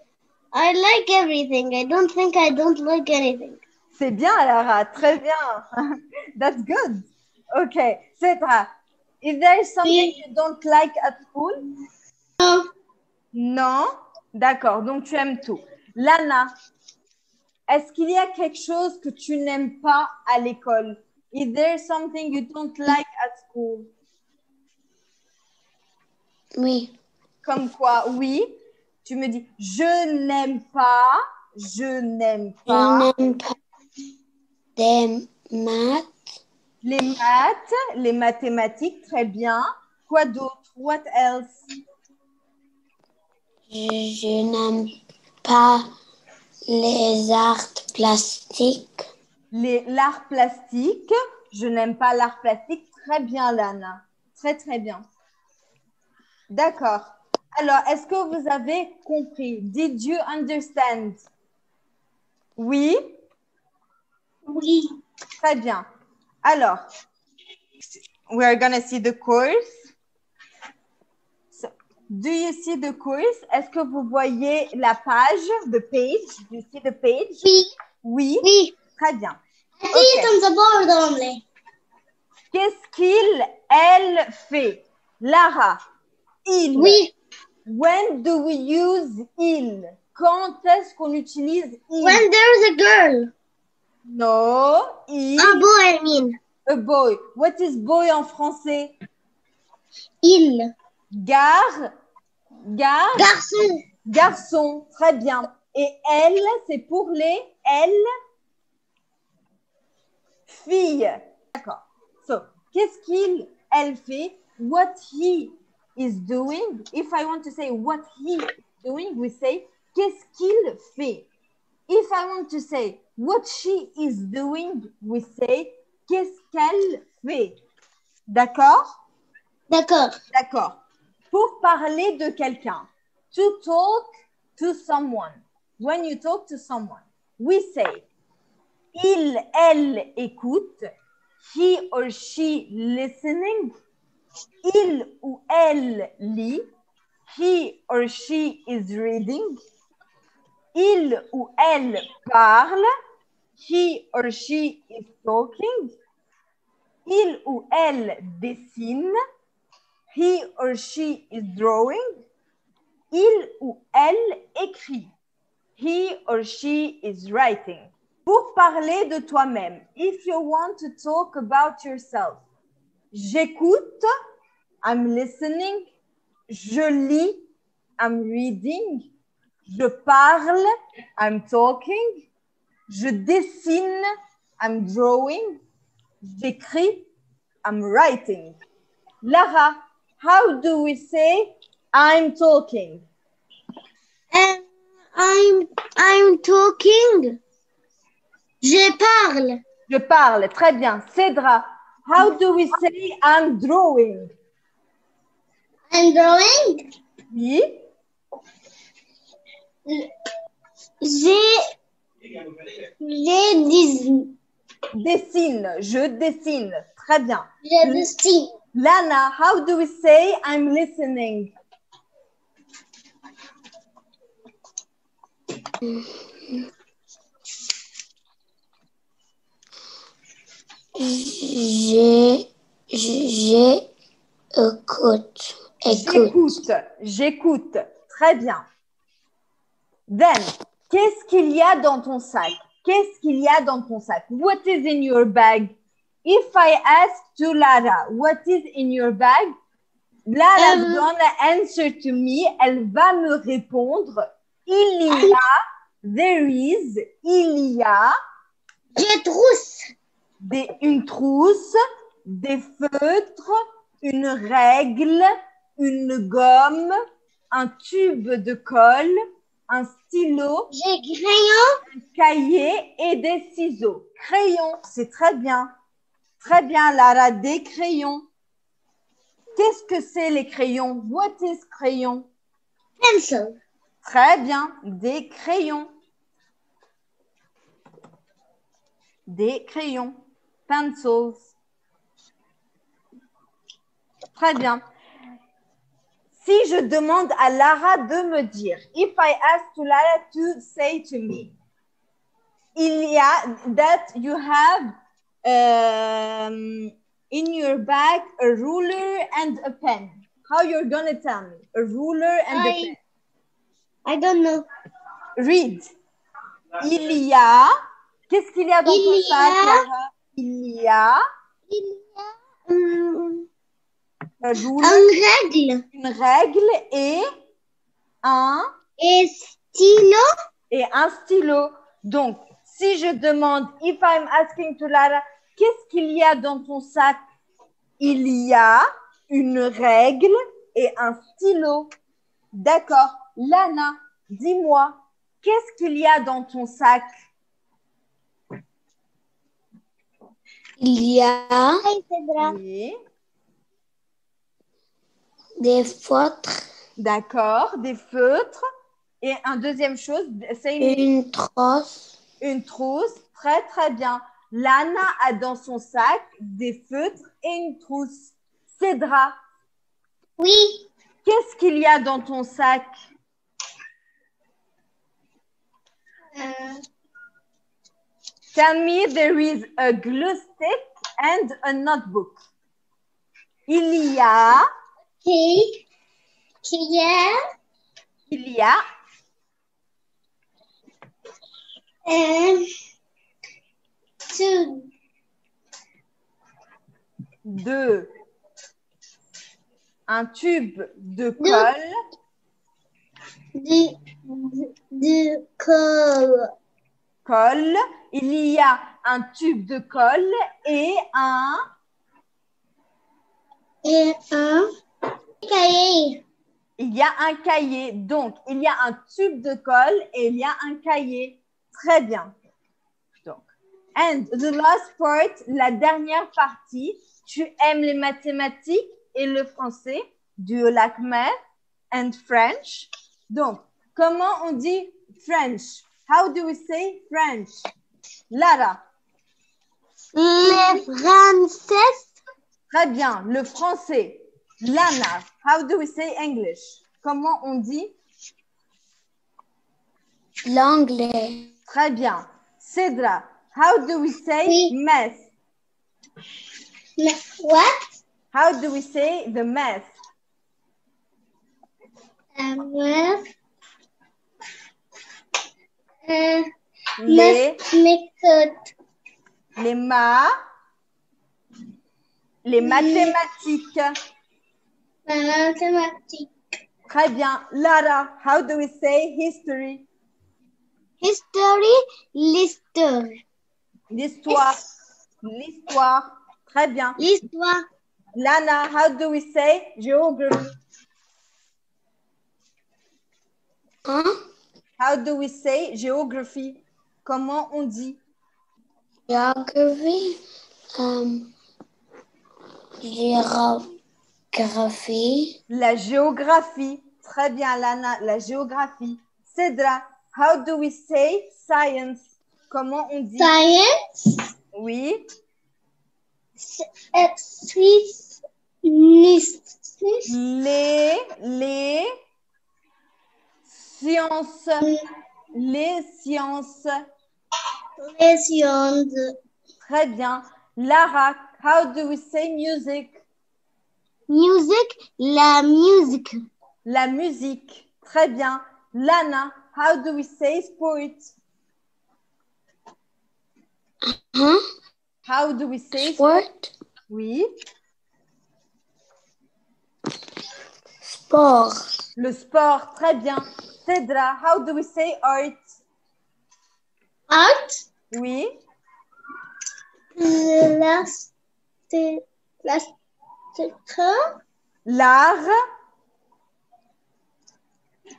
I like everything. I don't think I don't like anything. C'est bien, Lara. Très bien. That's good. Okay, Cedra. Is there something you don't like at school? No. Non? D'accord. Donc tu aimes tout. Lana. Est-ce qu'il y a quelque chose que tu n'aimes pas à l'école? Is there something you don't like at school? Oui. Comme quoi? Oui. Tu me dis, je n'aime pas, je n'aime Je pas n'aime pas des maths. les maths, les mathématiques, très bien. Quoi d'autre? What else? Je, je n'aime pas les arts plastiques. Les- L'art plastique. Je n'aime pas l'art plastique. Très bien, Lana. Très, très bien. D'accord. Alors, est-ce que vous avez compris? Did you understand? Oui? Oui. Très bien. Alors, we are going to see the course. Do you see the course? Est-ce que vous voyez la page, the page? Do you see the page? Oui. Oui. Oui. Très bien. I see it on the board only. Qu'est-ce qu'il, elle fait? Lara, il. Oui. When do we use il? Quand est-ce qu'on utilise il? When there's a girl. No, il. A boy, I mean. A boy. What is boy en français? Il. Gare. Garçon. Garçon. Très bien. Et elle, c'est pour les elle. Fille. D'accord. So, qu'est-ce qu'il, elle fait? What he is doing? If I want to say what he is doing, we say qu'est-ce qu'il fait? If I want to say what she is doing, we say qu'est-ce qu'elle fait? D'accord? D'accord. D'accord. Pour parler de quelqu'un. To talk to someone. When you talk to someone, we say il, elle écoute. He or she listening. Il ou elle lit. He or she is reading. Il ou elle parle. He or she is talking. Il ou elle dessine. He or she is drawing. Il ou elle écrit. He or she is writing. Pour parler de toi-même, if you want to talk about yourself, j'écoute, I'm listening, je lis, I'm reading, je parle, I'm talking, je dessine, I'm drawing, j'écris, I'm writing. Lara, how do we say I'm talking? Um, I'm I'm talking. Je parle. Je parle, très bien. Cédra, how do we say I'm drawing? I'm drawing. Oui, J'ai dessine. Dessine. Je dessine. Très bien. Je dessine. Lana, how do we say I'm listening? J'ai, j'ai, écoute, écoute. J'écoute. J'écoute. Très bien. Then, qu'est-ce qu'il y a dans ton sac? Qu'est-ce qu'il y a dans ton sac? What is in your bag? If I ask to Lara, what is in your bag? Lara Euh. gonna answer to me. Elle va me répondre. Il y a, there is, il y a Je trousse. des, une trousse, des feutres, une règle, une gomme, un tube de colle, un stylo, J'ai crayon. un cahier et des ciseaux. Crayon, c'est très bien. Très bien, Lara, des crayons. Qu'est-ce que c'est les crayons? What is crayon? Pencil. Très bien, des crayons. Des crayons. Pencils. Très bien. Si je demande à Lara de me dire, if I ask to Lara to say to me, il y a that you have um, in your bag a ruler and a pen. How you're gonna tell me? A ruler and a I- pen. I don't know. Read. Il y a. Qu'est-ce qu'il y a dans Il ton y sac, a- Il y a Il y a hum, un ruler, un règle une règle et un et stylo. et un stylo. Donc, si je demande, if I'm asking to Lara, qu'est-ce qu'il y a dans ton sac? Il y a une règle et un stylo. D'accord. Lana, dis-moi, qu'est-ce qu'il y a dans ton sac? Il y a. Oui. des feutres, D'accord, des feutres. Et un deuxième chose, c'est une, une trousse, une trousse. Très, très bien. Lana a dans son sac des feutres et une trousse. Cédra, Oui. qu'est-ce qu'il y a dans ton sac? Euh, Tell me there is a glue stick and a notebook. Il y a, qui, qui est? Il y a two, deux, un tube de colle, de, de, de colle colle. Il y a un tube de colle et un et un cahier. Il y a un cahier. Donc, il y a un tube de colle et il y a un cahier. Très bien. Donc, and the last part, la dernière partie, tu aimes les mathématiques et le français, du lac math and French? Donc, comment on dit French? How do we say French? Lara, Le français, très bien. Le français. Lana, how do we say English? Comment on dit? l'anglais, Très bien. Cédra, how do we say Oui. mess? what? How do we say the mess? Euh, euh, Les, méthode. les ma, les mathématiques. La mathématique. Très bien. Lara, how do we say history? History, l'histoire. L'histoire. L'histoire. Très bien. L'histoire. Lana, how do we say? Geography? hein? How do we say? Geography? Comment on dit? Geography, um, géographie, La géographie. Très bien, Lana, la géographie. Cédra, how do we say science? Comment on dit? Science? Oui. Les, les sciences. Les sciences. Les sciences. Très bien. Lara, how do we say music? Music. La musique. La musique. Très bien. Lana, how do we say sport? Huh? How do we say sport? Sport. Oui. Sport. Le sport. Très bien. Cédra, how do we say art? Art? Oui. L'art.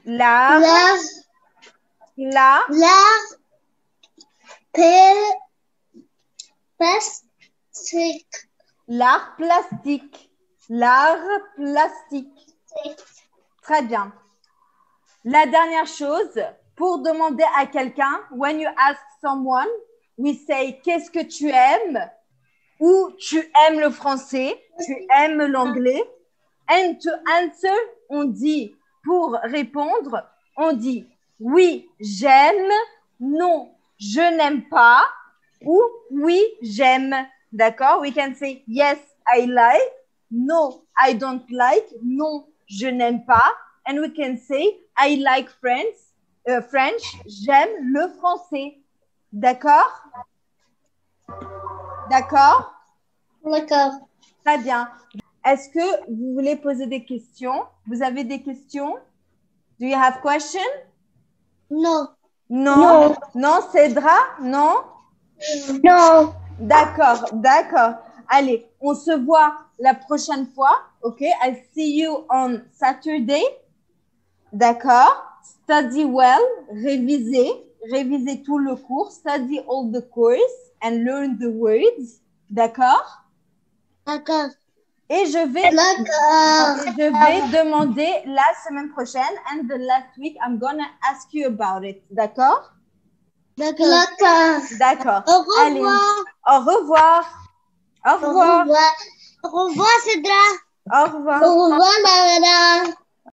L'art. L'art. La. L'art. Pe- Plastique. L'art plastique. L'art plastique. Très bien. La dernière chose, pour demander à quelqu'un, when you ask someone, we say qu'est-ce que tu aimes? Ou tu aimes le français, tu aimes l'anglais? And to answer, on dit pour répondre, on dit oui, j'aime, non, je n'aime pas ou oui, j'aime. D'accord? We can say yes, I like, no, I don't like, non, je n'aime pas. And we can say I like French, euh, French, j'aime le français. D'accord? D'accord? D'accord. Très bien. Est-ce que vous voulez poser des questions? Vous avez des questions? Do you have questions? Non. Non. Non, Cédra? Non? Non. D'accord, d'accord. Allez, on se voit la prochaine fois. OK? I'll see you on Saturday. D'accord? Study well, révisez, révisez tout le cours, study all the course and learn the words. D'accord? D'accord. Et je vais je vais demander la semaine prochaine and the last week I'm gonna ask you about it. D'accord? D'accord. D'accord. Au Allez, revoir. au revoir. Au Au revoir. Au revoir, Cédra. Au revoir. Au revoir, Marina.